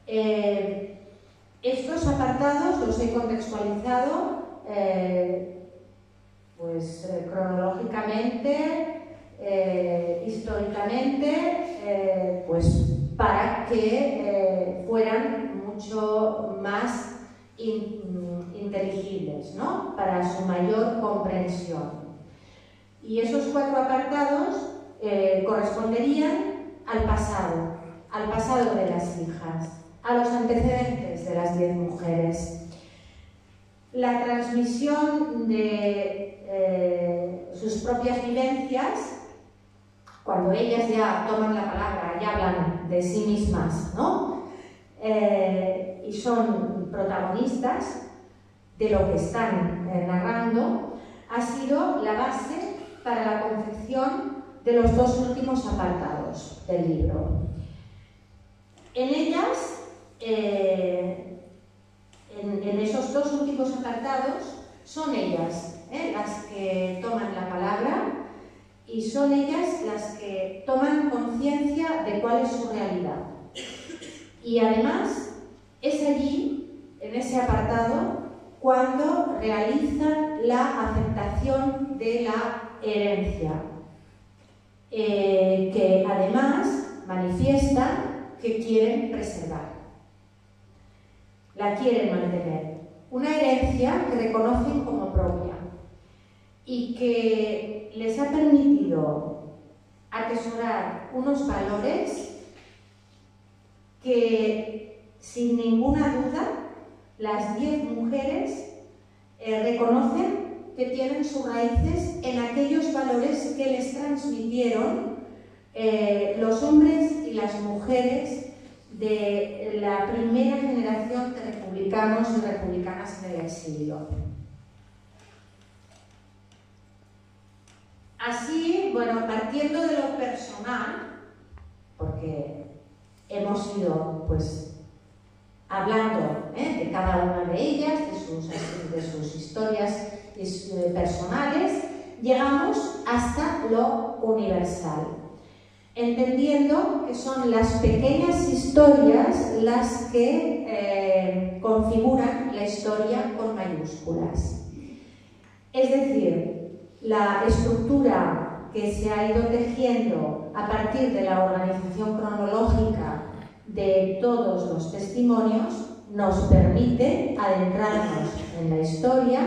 Eh, estos apartados los he contextualizado eh, pues, cronológicamente, históricamente, pues, para que fueran mucho más inteligibles, ¿no? para su mayor comprensión. Y esos cuatro apartados eh, corresponderían al pasado, al pasado de las hijas, a los antecedentes de las diez mujeres. La transmisión de eh, sus propias vivencias, cuando ellas ya toman la palabra, ya hablan de sí mismas, ¿no? Eh, y son protagonistas, de lo que están eh, narrando ha sido la base para la confección de los dos últimos apartados del libro. En ellas, eh, en, esos dos últimos apartados, son ellas eh, las que toman la palabra y son ellas las que toman conciencia de cuál es su realidad. Y además, es allí, en ese apartado, cuando realizan la aceptación de la herencia, eh, que además manifiestan que quieren preservar, la quieren mantener. Una herencia que reconocen como propia y que les ha permitido atesorar unos valores que sin ninguna duda las diez mujeres eh, reconocen que tienen sus raíces en aquellos valores que les transmitieron eh, los hombres y las mujeres de la primera generación de republicanos y republicanas en el exilio. Así, bueno, partiendo de lo personal, porque hemos sido pues hablando ¿eh? de cada una de ellas, de sus, de sus historias eh, personales, llegamos hasta lo universal, entendiendo que son las pequeñas historias las que eh, configuran la historia con mayúsculas. Es decir, la estructura que se ha ido tejiendo a partir de la organización cronológica de todos los testimonios nos permite adentrarnos en la historia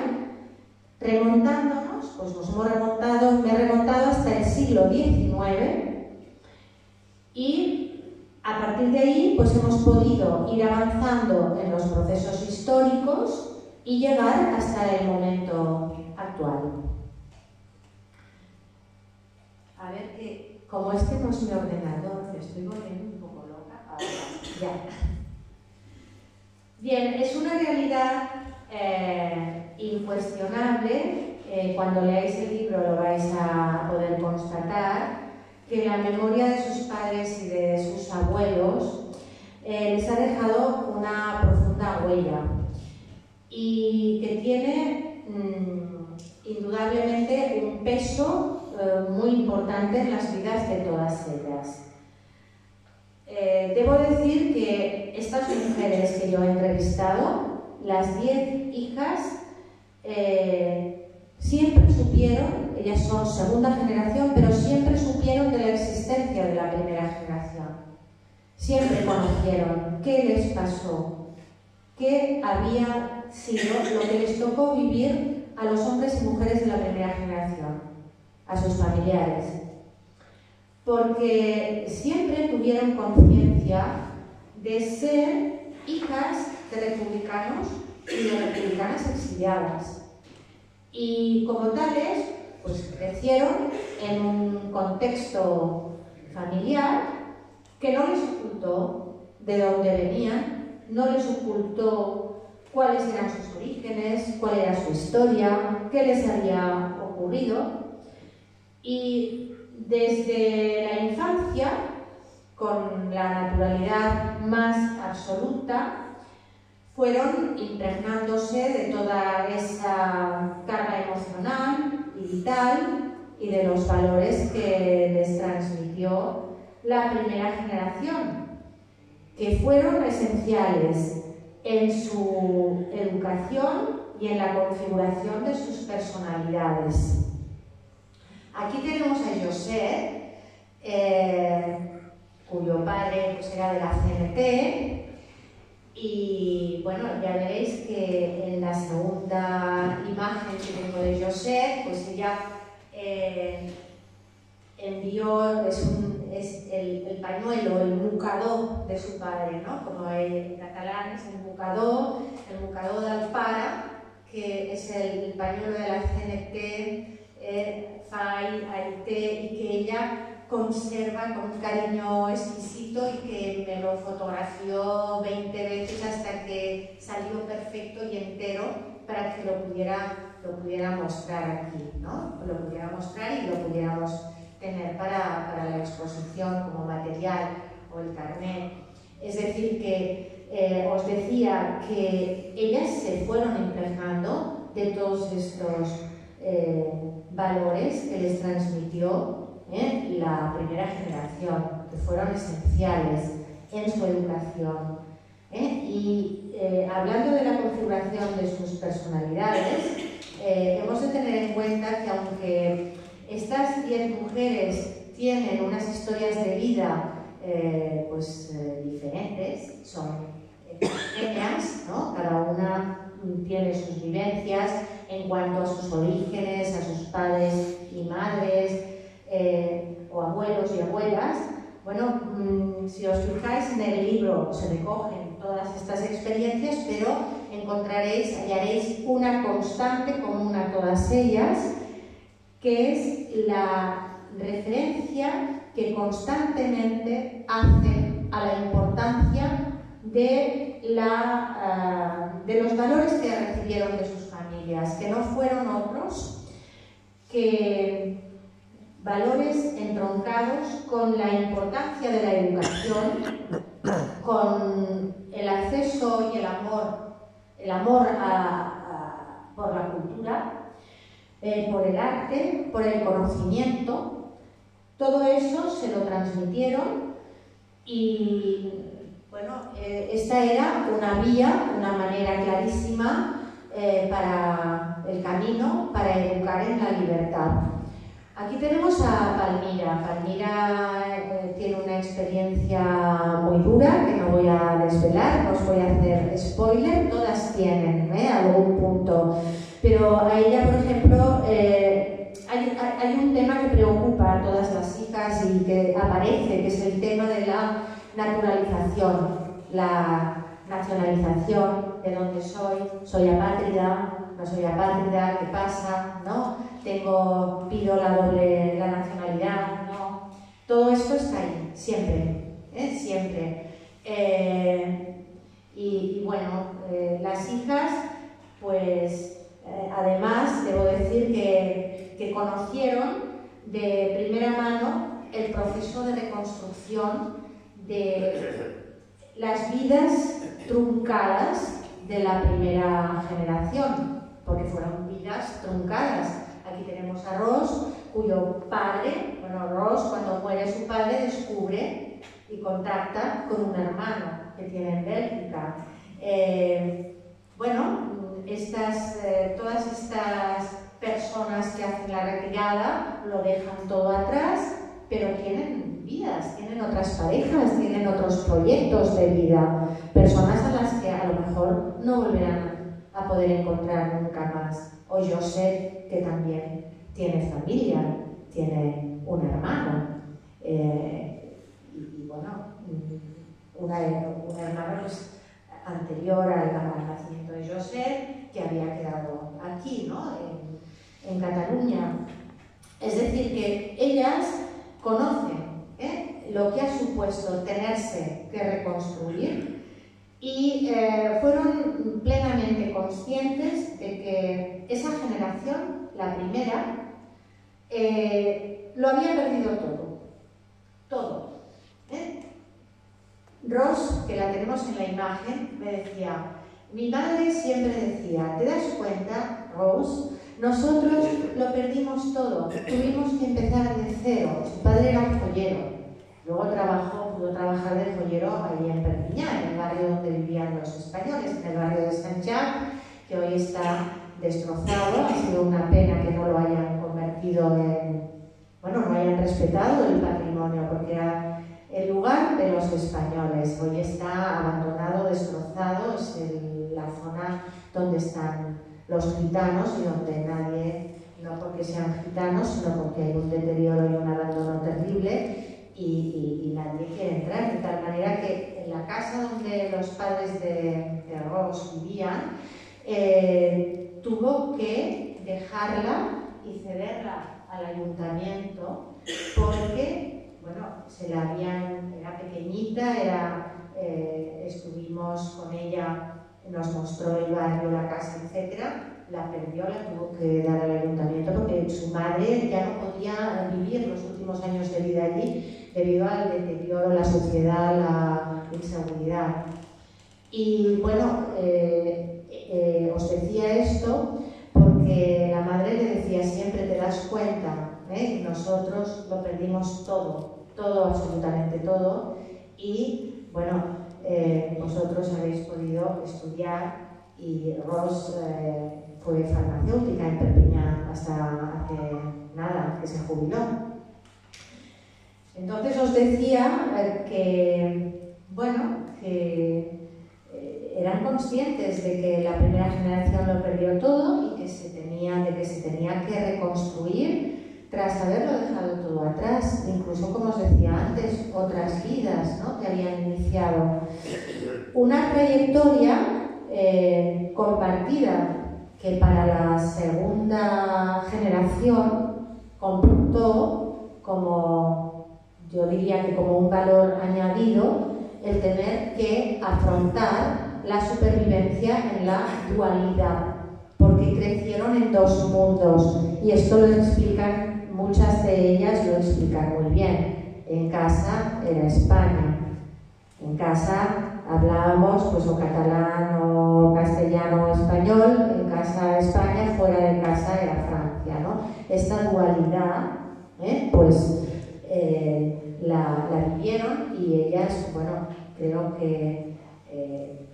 remontándonos, pues nos hemos remontado, me he remontado hasta el siglo XIX y a partir de ahí pues hemos podido ir avanzando en los procesos históricos y llegar hasta el momento actual. A ver que, como este no es mi ordenador, estoy volviendo un poco loca. ya. Bien, es una realidad eh, incuestionable, eh, cuando leáis el libro lo vais a poder constatar, que la memoria de sus padres y de sus abuelos eh, les ha dejado una profunda huella y que tiene mm, indudablemente un peso muy importante en las vidas de todas ellas. Eh, debo decir que estas mujeres que yo he entrevistado, las diez hijas, eh, siempre supieron, ellas son segunda generación, pero siempre supieron de la existencia de la primera generación. Siempre conocieron qué les pasó, qué había sido lo que les tocó vivir a los hombres y mujeres de la primera generación, a sus familiares porque siempre tuvieron conciencia de ser hijas de republicanos y de republicanas exiliadas. Y como tales, pues crecieron en un contexto familiar que no les ocultó de dónde venían, no les ocultó cuáles eran sus orígenes, cuál era su historia, qué les había ocurrido. Y desde la infancia, con la naturalidad más absoluta, fueron impregnándose de toda esa carga emocional y vital y de los valores que les transmitió la primera generación, que fueron esenciales en su educación y en la configuración de sus personalidades. Aquí tenemos a José, eh, cuyo padre pues, era de la CNT, y bueno, ya veréis que en la segunda imagen que tengo de José, pues ella eh, envió, es, el, pañuelo, el mucador de su padre, ¿no? Como en catalán es el mucador, el mucador de Alpara, que es el, pañuelo de la CNT. Eh, Fai, Aite, y que ella conserva con un cariño exquisito y que me lo fotografió 20 veces hasta que salió perfecto y entero para que lo pudiera, lo pudiera mostrar aquí, ¿no? Lo pudiera mostrar y lo pudiéramos tener para, para la exposición como material o el carnet. Es decir, que eh, os decía que ellas se fueron impregnando de todos estos eh, valores que les transmitió ¿eh? la primera generación, que fueron esenciales en su educación. ¿eh? Y eh, hablando de la configuración de sus personalidades, hemos de tener en cuenta que aunque estas diez mujeres tienen unas historias de vida pues, diferentes, son pequeñas, ¿no? cada una tiene sus vivencias, en cuanto a sus orígenes, a sus padres y madres, eh, o abuelos y abuelas. Bueno, mm, si os fijáis en el libro se recogen todas estas experiencias, pero encontraréis, hallaréis una constante común a todas ellas, que es la referencia que constantemente hace a la importancia de, la, ah, de los valores que recibieron de sus que no fueron otros que valores entroncados con la importancia de la educación, con el acceso y el amor, el amor por la cultura, eh, por el arte, por el conocimiento. Todo eso se lo transmitieron y bueno, eh, esta era una vía, una manera clarísima para el camino, para educar en la libertad. Aquí tenemos a Palmira. Palmira eh, tiene una experiencia muy dura que no voy a desvelar, no os voy a hacer spoiler, todas tienen ¿eh? algún punto. Pero a ella, por ejemplo, eh, hay, hay, un tema que preocupa a todas las hijas y que aparece, que es el tema de la naturalización, la nacionalización de dónde soy, soy apátrida, no soy apátrida, ¿qué pasa? ¿No? tengo, pido la doble, la nacionalidad, no. Todo esto está ahí, siempre, ¿eh? siempre. Eh, y, bueno, eh, las hijas, pues además debo decir que, que conocieron de primera mano el proceso de reconstrucción de las vidas truncadas de la primera generación, porque fueron vidas truncadas. Aquí tenemos a Ross, cuyo padre, bueno, Ross cuando muere su padre descubre y contacta con un hermano que tiene en Bélgica. Eh, bueno, estas, eh, todas estas personas que hacen la retirada lo dejan todo atrás, pero tienen vidas, tienen otras parejas, tienen otros proyectos de vida, personas a las que a lo mejor no volverán a poder encontrar nunca más o Joseph, que también tiene familia, tiene un hermano. Eh, y, bueno, una, un hermano pues, anterior al, nacimiento de Joseph, que había quedado aquí, ¿no? en, en Cataluña. Es decir, que ellas conocen ¿eh? lo que ha supuesto tenerse que reconstruir y eh, fueron plenamente conscientes de que esa generación, la primera, eh, lo había perdido todo, todo. ¿eh? Ross, que la tenemos en la imagen, me decía, mi madre siempre decía, ¿te das cuenta, Rose? Nosotros lo perdimos todo, tuvimos que empezar de cero. Su padre era un joyero, Luego trabajó, pudo trabajar de joyero allí en Perpiñán, en el barrio donde vivían los españoles, en el barrio de San que hoy está destrozado. Ha sido una pena que no lo hayan convertido en, bueno, no hayan respetado el patrimonio, porque era el lugar de los españoles. Hoy está abandonado, destrozado, es la zona donde están los gitanos y donde nadie, no porque sean gitanos, sino porque hay un deterioro y un abandono terrible y, nadie quiere entrar, de tal manera que en la casa donde los padres de, de vivían, eh, tuvo que dejarla y cederla al ayuntamiento porque, bueno, se la habían, era pequeñita, era, eh, estuvimos con ella, nos mostró el barrio, la casa, etcétera, la perdió, la tuvo que dar al ayuntamiento porque su madre ya no podía vivir los últimos años de vida allí debido al deterioro, la suciedad, la inseguridad. Y bueno, eh, eh, os decía esto porque la madre le decía siempre, te das cuenta, ¿eh? nosotros lo perdimos todo, todo, absolutamente todo, y bueno, vosotros habéis podido estudiar y Ross fue farmacéutica en Perpiñán hasta hace nada, que se jubiló. Entonces os decía eh, que, bueno, que eh, eran conscientes de que la primera generación lo perdió todo y que se tenía, de que se tenía que reconstruir tras haberlo dejado todo atrás, incluso como os decía antes, otras vidas ¿no? que habían iniciado. Una trayectoria eh, compartida que para la segunda generación computó como, yo diría que como un valor añadido, el tener que afrontar la supervivencia en la dualidad, porque crecieron en dos mundos y esto lo explican, muchas de ellas lo explican muy bien. En casa era España, en casa hablábamos pues o catalán o castellano o español, en casa España, fuera de casa era Francia, ¿no? Esta dualidad, ¿eh? pues ellas, bueno, creo que eh,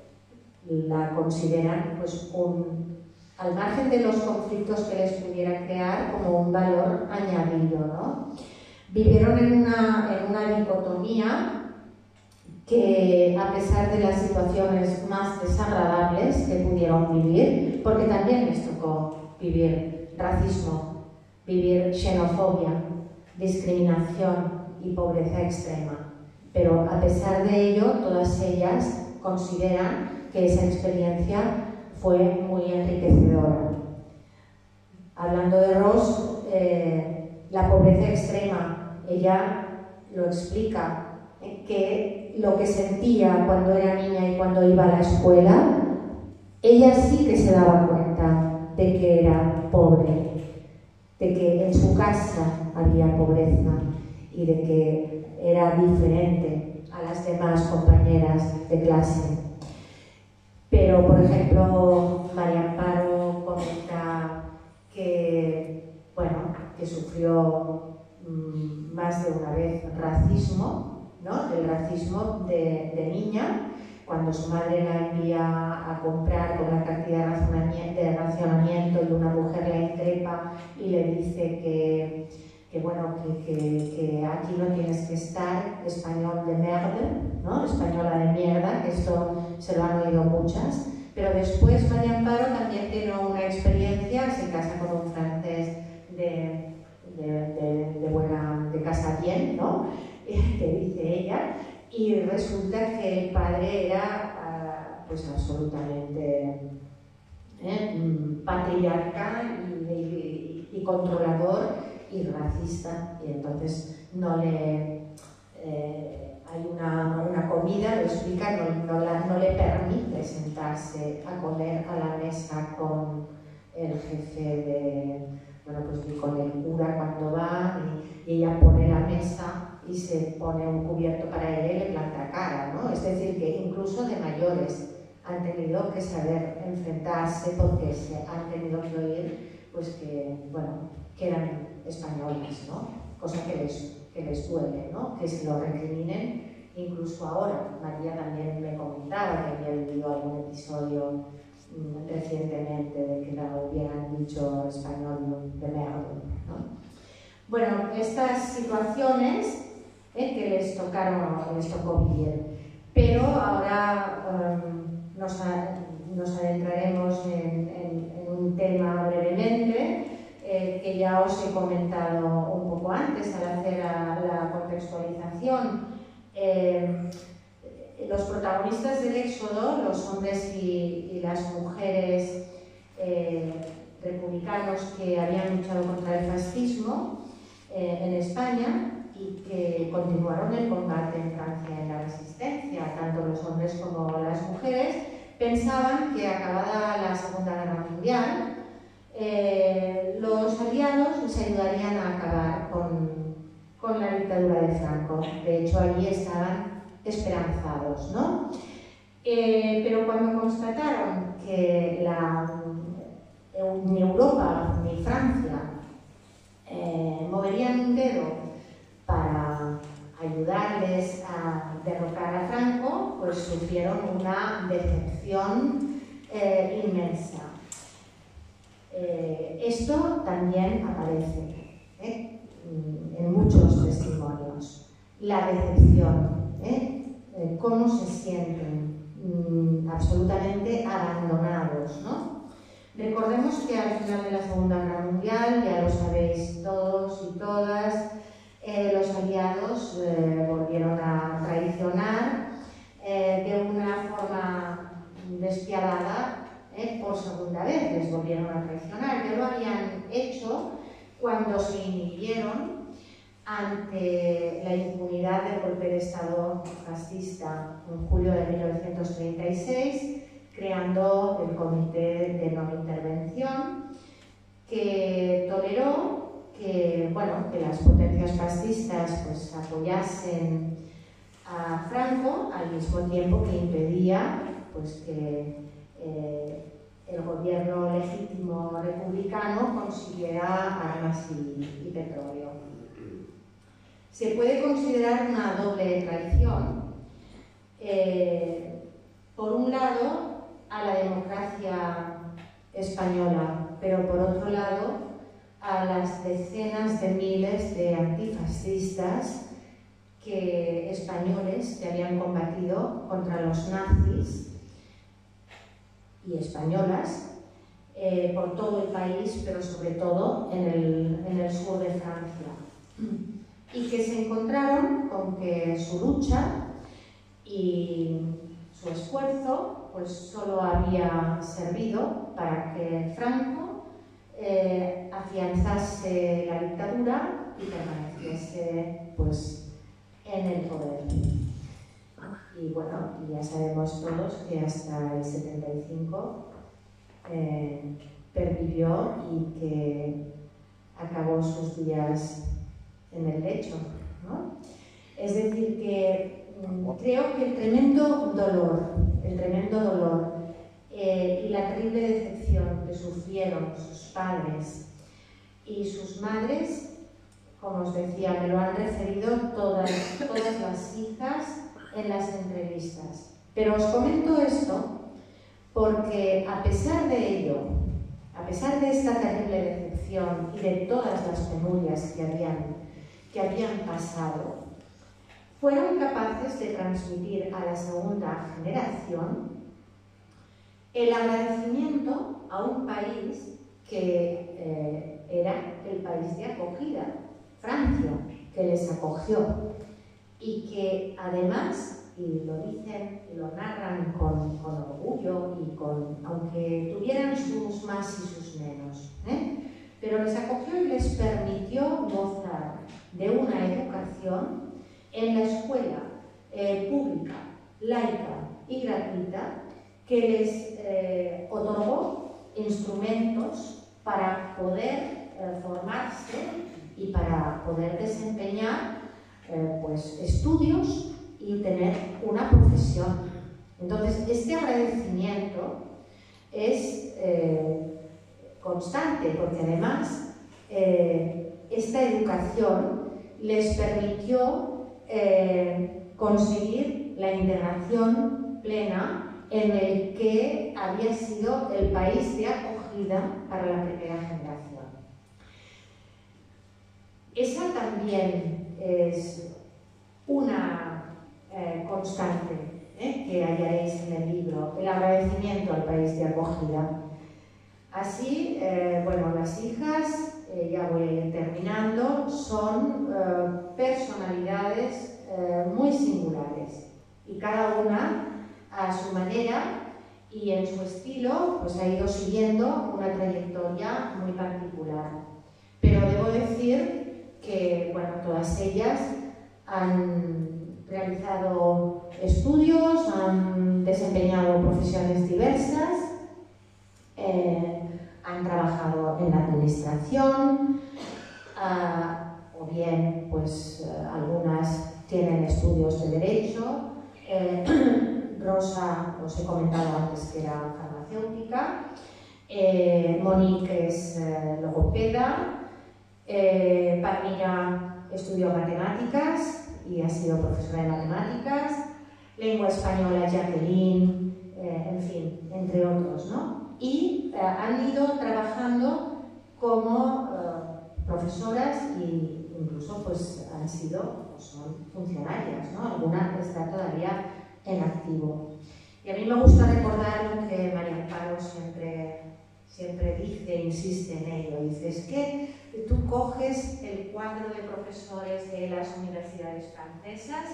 la consideran pues un, al margen de los conflictos que les pudiera crear, como un valor añadido, ¿no? Vivieron en una, en una dicotomía que a pesar de las situaciones más desagradables que pudieron vivir, porque también les tocó vivir racismo, vivir xenofobia, discriminación y pobreza extrema. Pero a pesar de ello, todas ellas consideran que esa experiencia fue muy enriquecedora. Hablando de Ross, eh, la pobreza extrema, ella lo explica, eh, que lo que sentía cuando era niña y cuando iba a la escuela, ella sí que se daba cuenta de que era pobre, de que en su casa había pobreza y de que era diferente a las demás compañeras de clase. Pero, por ejemplo, María Amparo comenta que, bueno, que sufrió mm, más de una vez racismo, ¿no? El racismo de, de niña, cuando su madre la envía a comprar con la cantidad de racionamiento y una mujer la increpa y le dice que, que bueno, que, que, aquí no tienes que estar, español de merde, ¿no? española de mierda, que esto se lo han oído muchas, pero después María Amparo también tiene una experiencia, se casa con un francés de, de, de, buena, de casa bien, ¿no? que dice ella, y resulta que el padre era ah, pues absolutamente ¿eh? Mm, patriarca y, y, controlador y racista y entonces no le eh, hay una, una, comida, lo explica, no, no, la, no, le permite sentarse a comer a la mesa con el jefe de, bueno, pues con el cura cuando va, y, y ella pone la mesa y se pone un cubierto para él y le planta cara, ¿no? Es decir, que incluso de mayores han tenido que saber enfrentarse porque se han tenido que oír pues que, bueno, que eran españoles, ¿no? Cosa que les, que les duele, ¿no? Que se lo recriminen incluso ahora. María también me comentaba que había vivido algún episodio mm, recientemente de que la hubieran dicho español de merda, ¿no? Bueno, estas situaciones ¿eh? que les, tocaron, les tocó vivir. Pero ahora um, nos, nos, adentraremos en, en, un tema brevemente ya os he comentado un poco antes al hacer la, contextualización. Eh, los protagonistas del éxodo, los hombres y, y las mujeres eh, republicanos que habían luchado contra el fascismo eh, en España, y que continuaron el combate en Francia en la resistencia, tanto los hombres como las mujeres, pensaban que acabada la Segunda Guerra Mundial, eh, los aliados les ayudarían a acabar con, con, la dictadura de Franco. De hecho, allí estaban esperanzados, ¿no? Eh, pero cuando constataron que ni Europa ni Francia eh, moverían un dedo para ayudarles a derrocar a Franco, pues sufrieron una decepción inmensa. Eh, esto también aparece ¿eh? en muchos testimonios. La decepción, cómo se sienten mm, absolutamente abandonados. Recordemos que al final de la Segunda Guerra Mundial, ya lo sabéis todos y todas, eh, los aliados eh, volvieron a traicionar eh, de una forma despiadada por segunda vez, les volvieron a traicionar. Ya lo habían hecho cuando se inhibieron ante la impunidad del golpe de Estado fascista en julio de 1936, creando el Comité de No Intervención, que toleró que, bueno, que las potencias fascistas pues, apoyasen a Franco al mismo tiempo que impedía pues, que el gobierno legítimo republicano consiguiera armas y, y, petróleo. Se puede considerar una doble traición eh, por un lado, a la democracia española, pero por otro lado, a las decenas de miles de antifascistas que, españoles que habían combatido contra los nazis y españolas eh, por todo el país, pero sobre todo en el, en el sur de Francia. Y que se encontraron con que su lucha y su esfuerzo pues solo había servido para que Franco eh, afianzase la dictadura y permaneciese pues en el poder. Y bueno, ya sabemos todos que hasta el 75 eh, pervivió y que acabó sus días en el lecho. Es decir, que mm, creo que el tremendo dolor, el tremendo dolor eh, y la terrible decepción que sufrieron sus padres y sus madres, como os decía, me lo han referido todas, todas las hijas en las entrevistas. Pero os comento esto porque a pesar de ello, a pesar de esta terrible decepción y de todas las penurias que habían, que habían pasado, fueron capaces de transmitir a la segunda generación el agradecimiento a un país que eh, era el país de acogida, Francia, que les acogió y que además, y lo dicen y lo narran con, orgullo y con, aunque tuvieran sus más y sus menos, ¿eh? pero les acogió y les permitió gozar de una educación en la escuela eh, pública, laica y gratuita que les eh, otorgó instrumentos para poder formarse y para poder desempeñar eh, pues, estudios y tener una profesión. Entonces, este agradecimiento es eh, constante porque además eh, esta educación les permitió conseguir la integración plena en el que había sido el país de acogida para la primera generación. Esa también es una eh, constante ¿eh? que hallaréis en el libro, el agradecimiento al país de acogida. Así, eh, bueno, las hijas, ya voy terminando, son personalidades muy singulares y cada una a su manera y en su estilo pues ha ido siguiendo una trayectoria muy particular. Pero debo decir que bueno, todas ellas han realizado estudios, han desempeñado profesiones diversas, eh, han trabajado en la administración, ah, o bien pues eh, algunas tienen estudios de derecho. Eh, Rosa, os he comentado antes que era farmacéutica. Monique es logopeda, eh, estudió matemáticas y ha sido profesora de matemáticas, lengua española Jacqueline, eh, en fin, entre otros, ¿no? Y eh, han ido trabajando como eh, profesoras e incluso pues han sido, pues, funcionarias, ¿no? Alguna está todavía en activo. Y a mí me gusta recordar lo que María Amparo siempre, siempre dice, insiste en ello, dice, que tú coges el cuadro de profesores de las universidades francesas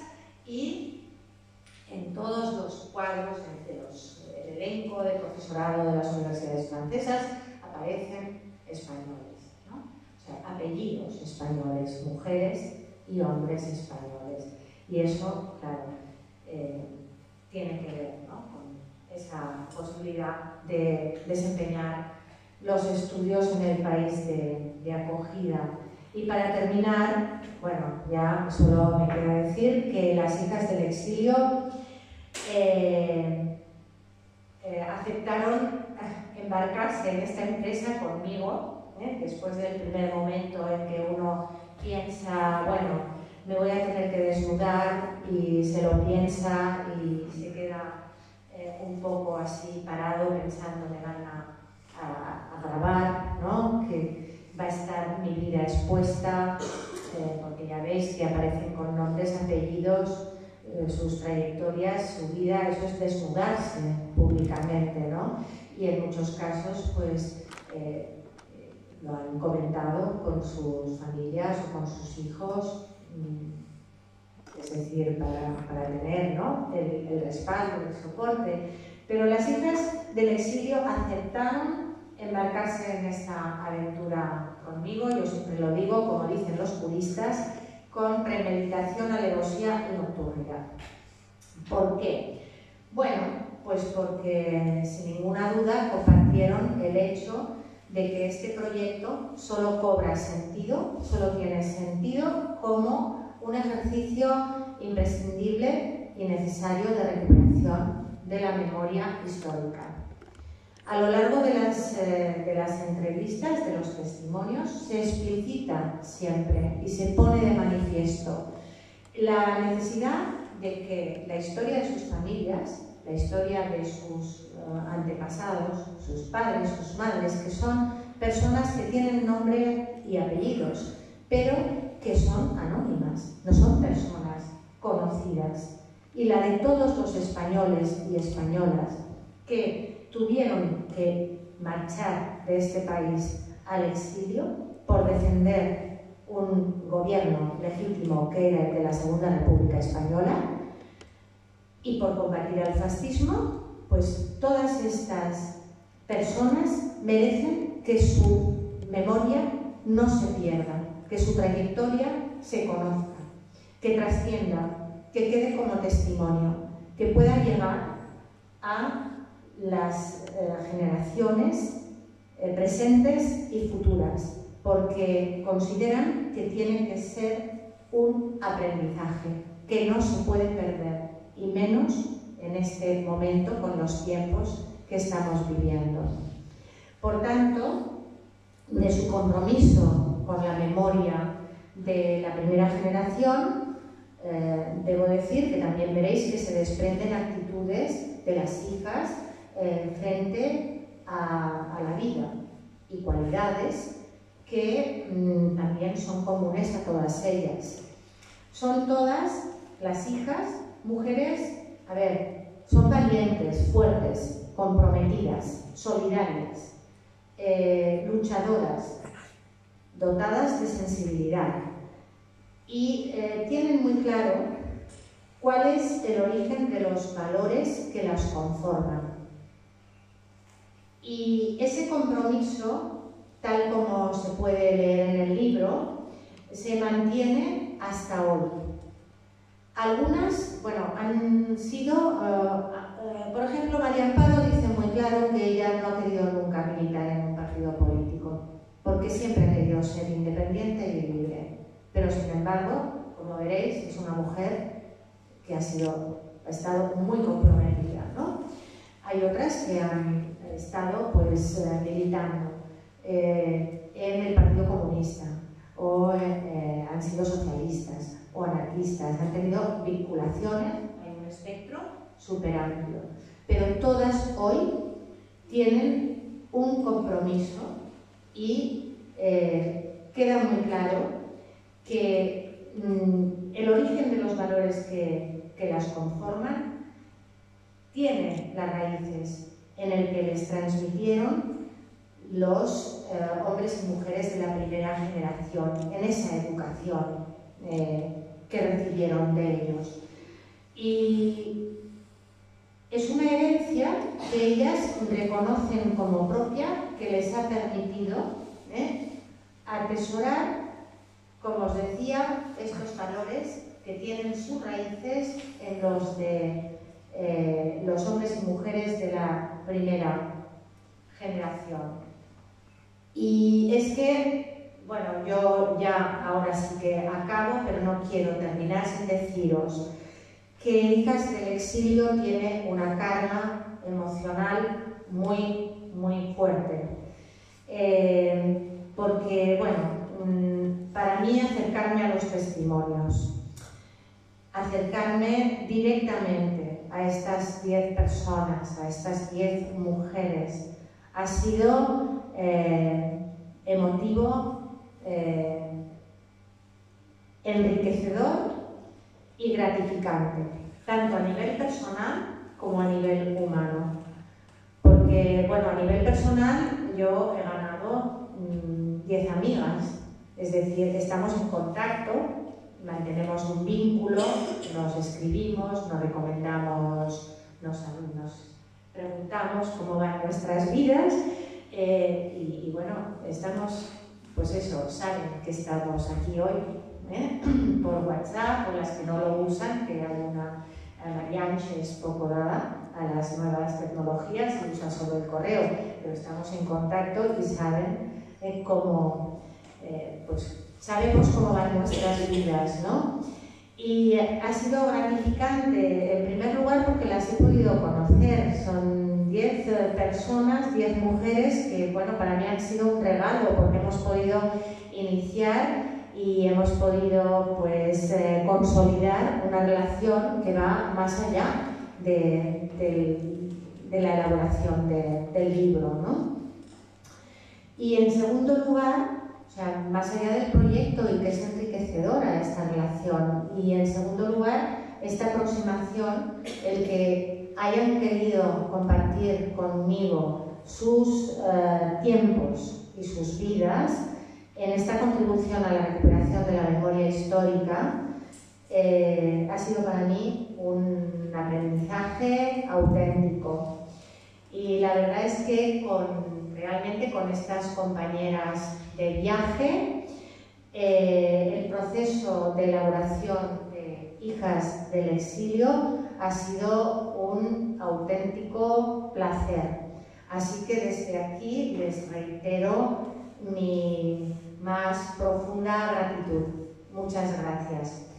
y en todos los cuadros de los, el elenco de profesorado de las universidades francesas aparecen españoles, ¿no? o sea, apellidos españoles, mujeres y hombres españoles. Y eso, claro, eh, tiene que ver ¿no? con esa posibilidad de desempeñar los estudios en el país de, acogida. Y para terminar, bueno, ya solo me queda decir que las hijas del exilio eh, eh, aceptaron embarcarse en esta empresa conmigo, ¿eh? después del primer momento en que uno piensa, bueno, me voy a tener que desnudar y se lo piensa y se queda eh, un poco así parado pensando me van a, grabar, ¿no? que va a estar mi vida expuesta, eh, porque ya veis que aparecen con nombres, apellidos, eh, sus trayectorias, su vida, eso es desnudarse públicamente, ¿no? Y en muchos casos, pues, lo han comentado con sus familias o con sus hijos, mm, es decir, para, tener ¿no? el, el, respaldo, el soporte. Pero las hijas del exilio aceptaron embarcarse en esta aventura conmigo, yo siempre lo digo, como dicen los juristas, con premeditación, alevosía y nocturnidad. ¿Por qué? Bueno, pues porque sin ninguna duda compartieron el hecho de que este proyecto solo cobra sentido, solo tiene sentido como un ejercicio imprescindible y necesario de recuperación de la memoria histórica. A lo largo de las, eh, de las entrevistas, de los testimonios, se explicita siempre y se pone de manifiesto la necesidad de que la historia de sus familias, la historia de sus eh, antepasados, sus padres, sus madres, que son personas que tienen nombre y apellidos, pero que son anónimas, no son personas conocidas. Y la de todos los españoles y españolas que tuvieron que marchar de este país al exilio por defender un gobierno legítimo que era el de la Segunda República Española y por combatir al fascismo, pues todas estas personas merecen que su memoria no se pierda, que su trayectoria se conozca, que trascienda, que quede como testimonio, que pueda llegar a las eh, generaciones eh, presentes y futuras, porque consideran que tiene que ser un aprendizaje, que no se puede perder, y menos en este momento con los tiempos que estamos viviendo. Por tanto, de su compromiso con la memoria de la primera generación, eh, debo decir que también veréis que se desprenden actitudes de las hijas frente a, la vida y cualidades que mm, también son comunes a todas ellas. Son todas las hijas mujeres a ver, son valientes, fuertes, comprometidas, solidarias, eh, luchadoras, dotadas de sensibilidad y eh, tienen muy claro cuál es el origen de los valores que las conforman. Y ese compromiso, tal como se puede leer en el libro, se mantiene hasta hoy. Algunas, bueno, han sido, eh, eh, por ejemplo, María Amparo dice muy claro que ella no ha querido nunca militar en un partido político, porque siempre ha querido ser independiente y libre. Pero, sin embargo, como veréis, es una mujer que ha, sido, ha estado muy comprometida. ¿no? Hay otras que han estado pues, eh, militando en el Partido Comunista o han sido socialistas o anarquistas, han tenido vinculaciones, hay un espectro súper amplio, pero todas hoy tienen un compromiso y eh, queda muy claro que mm, el origen de los valores que, que las conforman tiene las raíces en el que les transmitieron los eh, hombres y mujeres de la primera generación, en esa educación eh, que recibieron de ellos. Y es una herencia que ellas reconocen como propia, que les ha permitido ¿eh? atesorar, como os decía, estos valores que tienen sus raíces en los de los hombres y mujeres de la primera generación. Y es que bueno, yo ya ahora sí que acabo, pero no quiero terminar sin deciros que Hijas del Exilio tiene una carga emocional muy, muy fuerte. Eh, porque, bueno, mm, para mí acercarme a los testimonios, acercarme directamente a estas 10 personas, a estas 10 mujeres, ha sido eh, emotivo, eh, enriquecedor y gratificante, tanto a nivel personal como a nivel humano. Porque, bueno, a nivel personal yo he ganado 10 mm, amigas, es decir, estamos en contacto, mantenemos un vínculo, nos escribimos, nos recomendamos, nos, preguntamos cómo van nuestras vidas eh, y, bueno, estamos, pues eso, saben que estamos aquí hoy ¿eh? por WhatsApp, por las que no lo usan, que hay una, Marianche es poco dada a las nuevas tecnologías y usa solo el correo, pero estamos en contacto y saben eh, cómo, pues sabemos cómo van nuestras vidas, ¿no? Y ha sido gratificante, en primer lugar, porque las he podido conocer. Son 10 personas, 10 mujeres que, bueno, para mí han sido un regalo porque hemos podido iniciar y hemos podido pues, eh, consolidar una relación que va más allá de, la elaboración del libro. ¿no? Y en segundo lugar, o sea, más allá del proyecto y que es enriquecedora esta relación, y en segundo lugar, esta aproximación, el que hayan querido compartir conmigo sus eh, tiempos y sus vidas, en esta contribución a la recuperación de la memoria histórica eh, ha sido para mí un aprendizaje auténtico. Y la verdad es que con, realmente con estas compañeras de viaje, eh, el proceso de elaboración de Hijas del Exilio ha sido un auténtico placer. Así que desde aquí les reitero mi más profunda gratitud. Muchas gracias.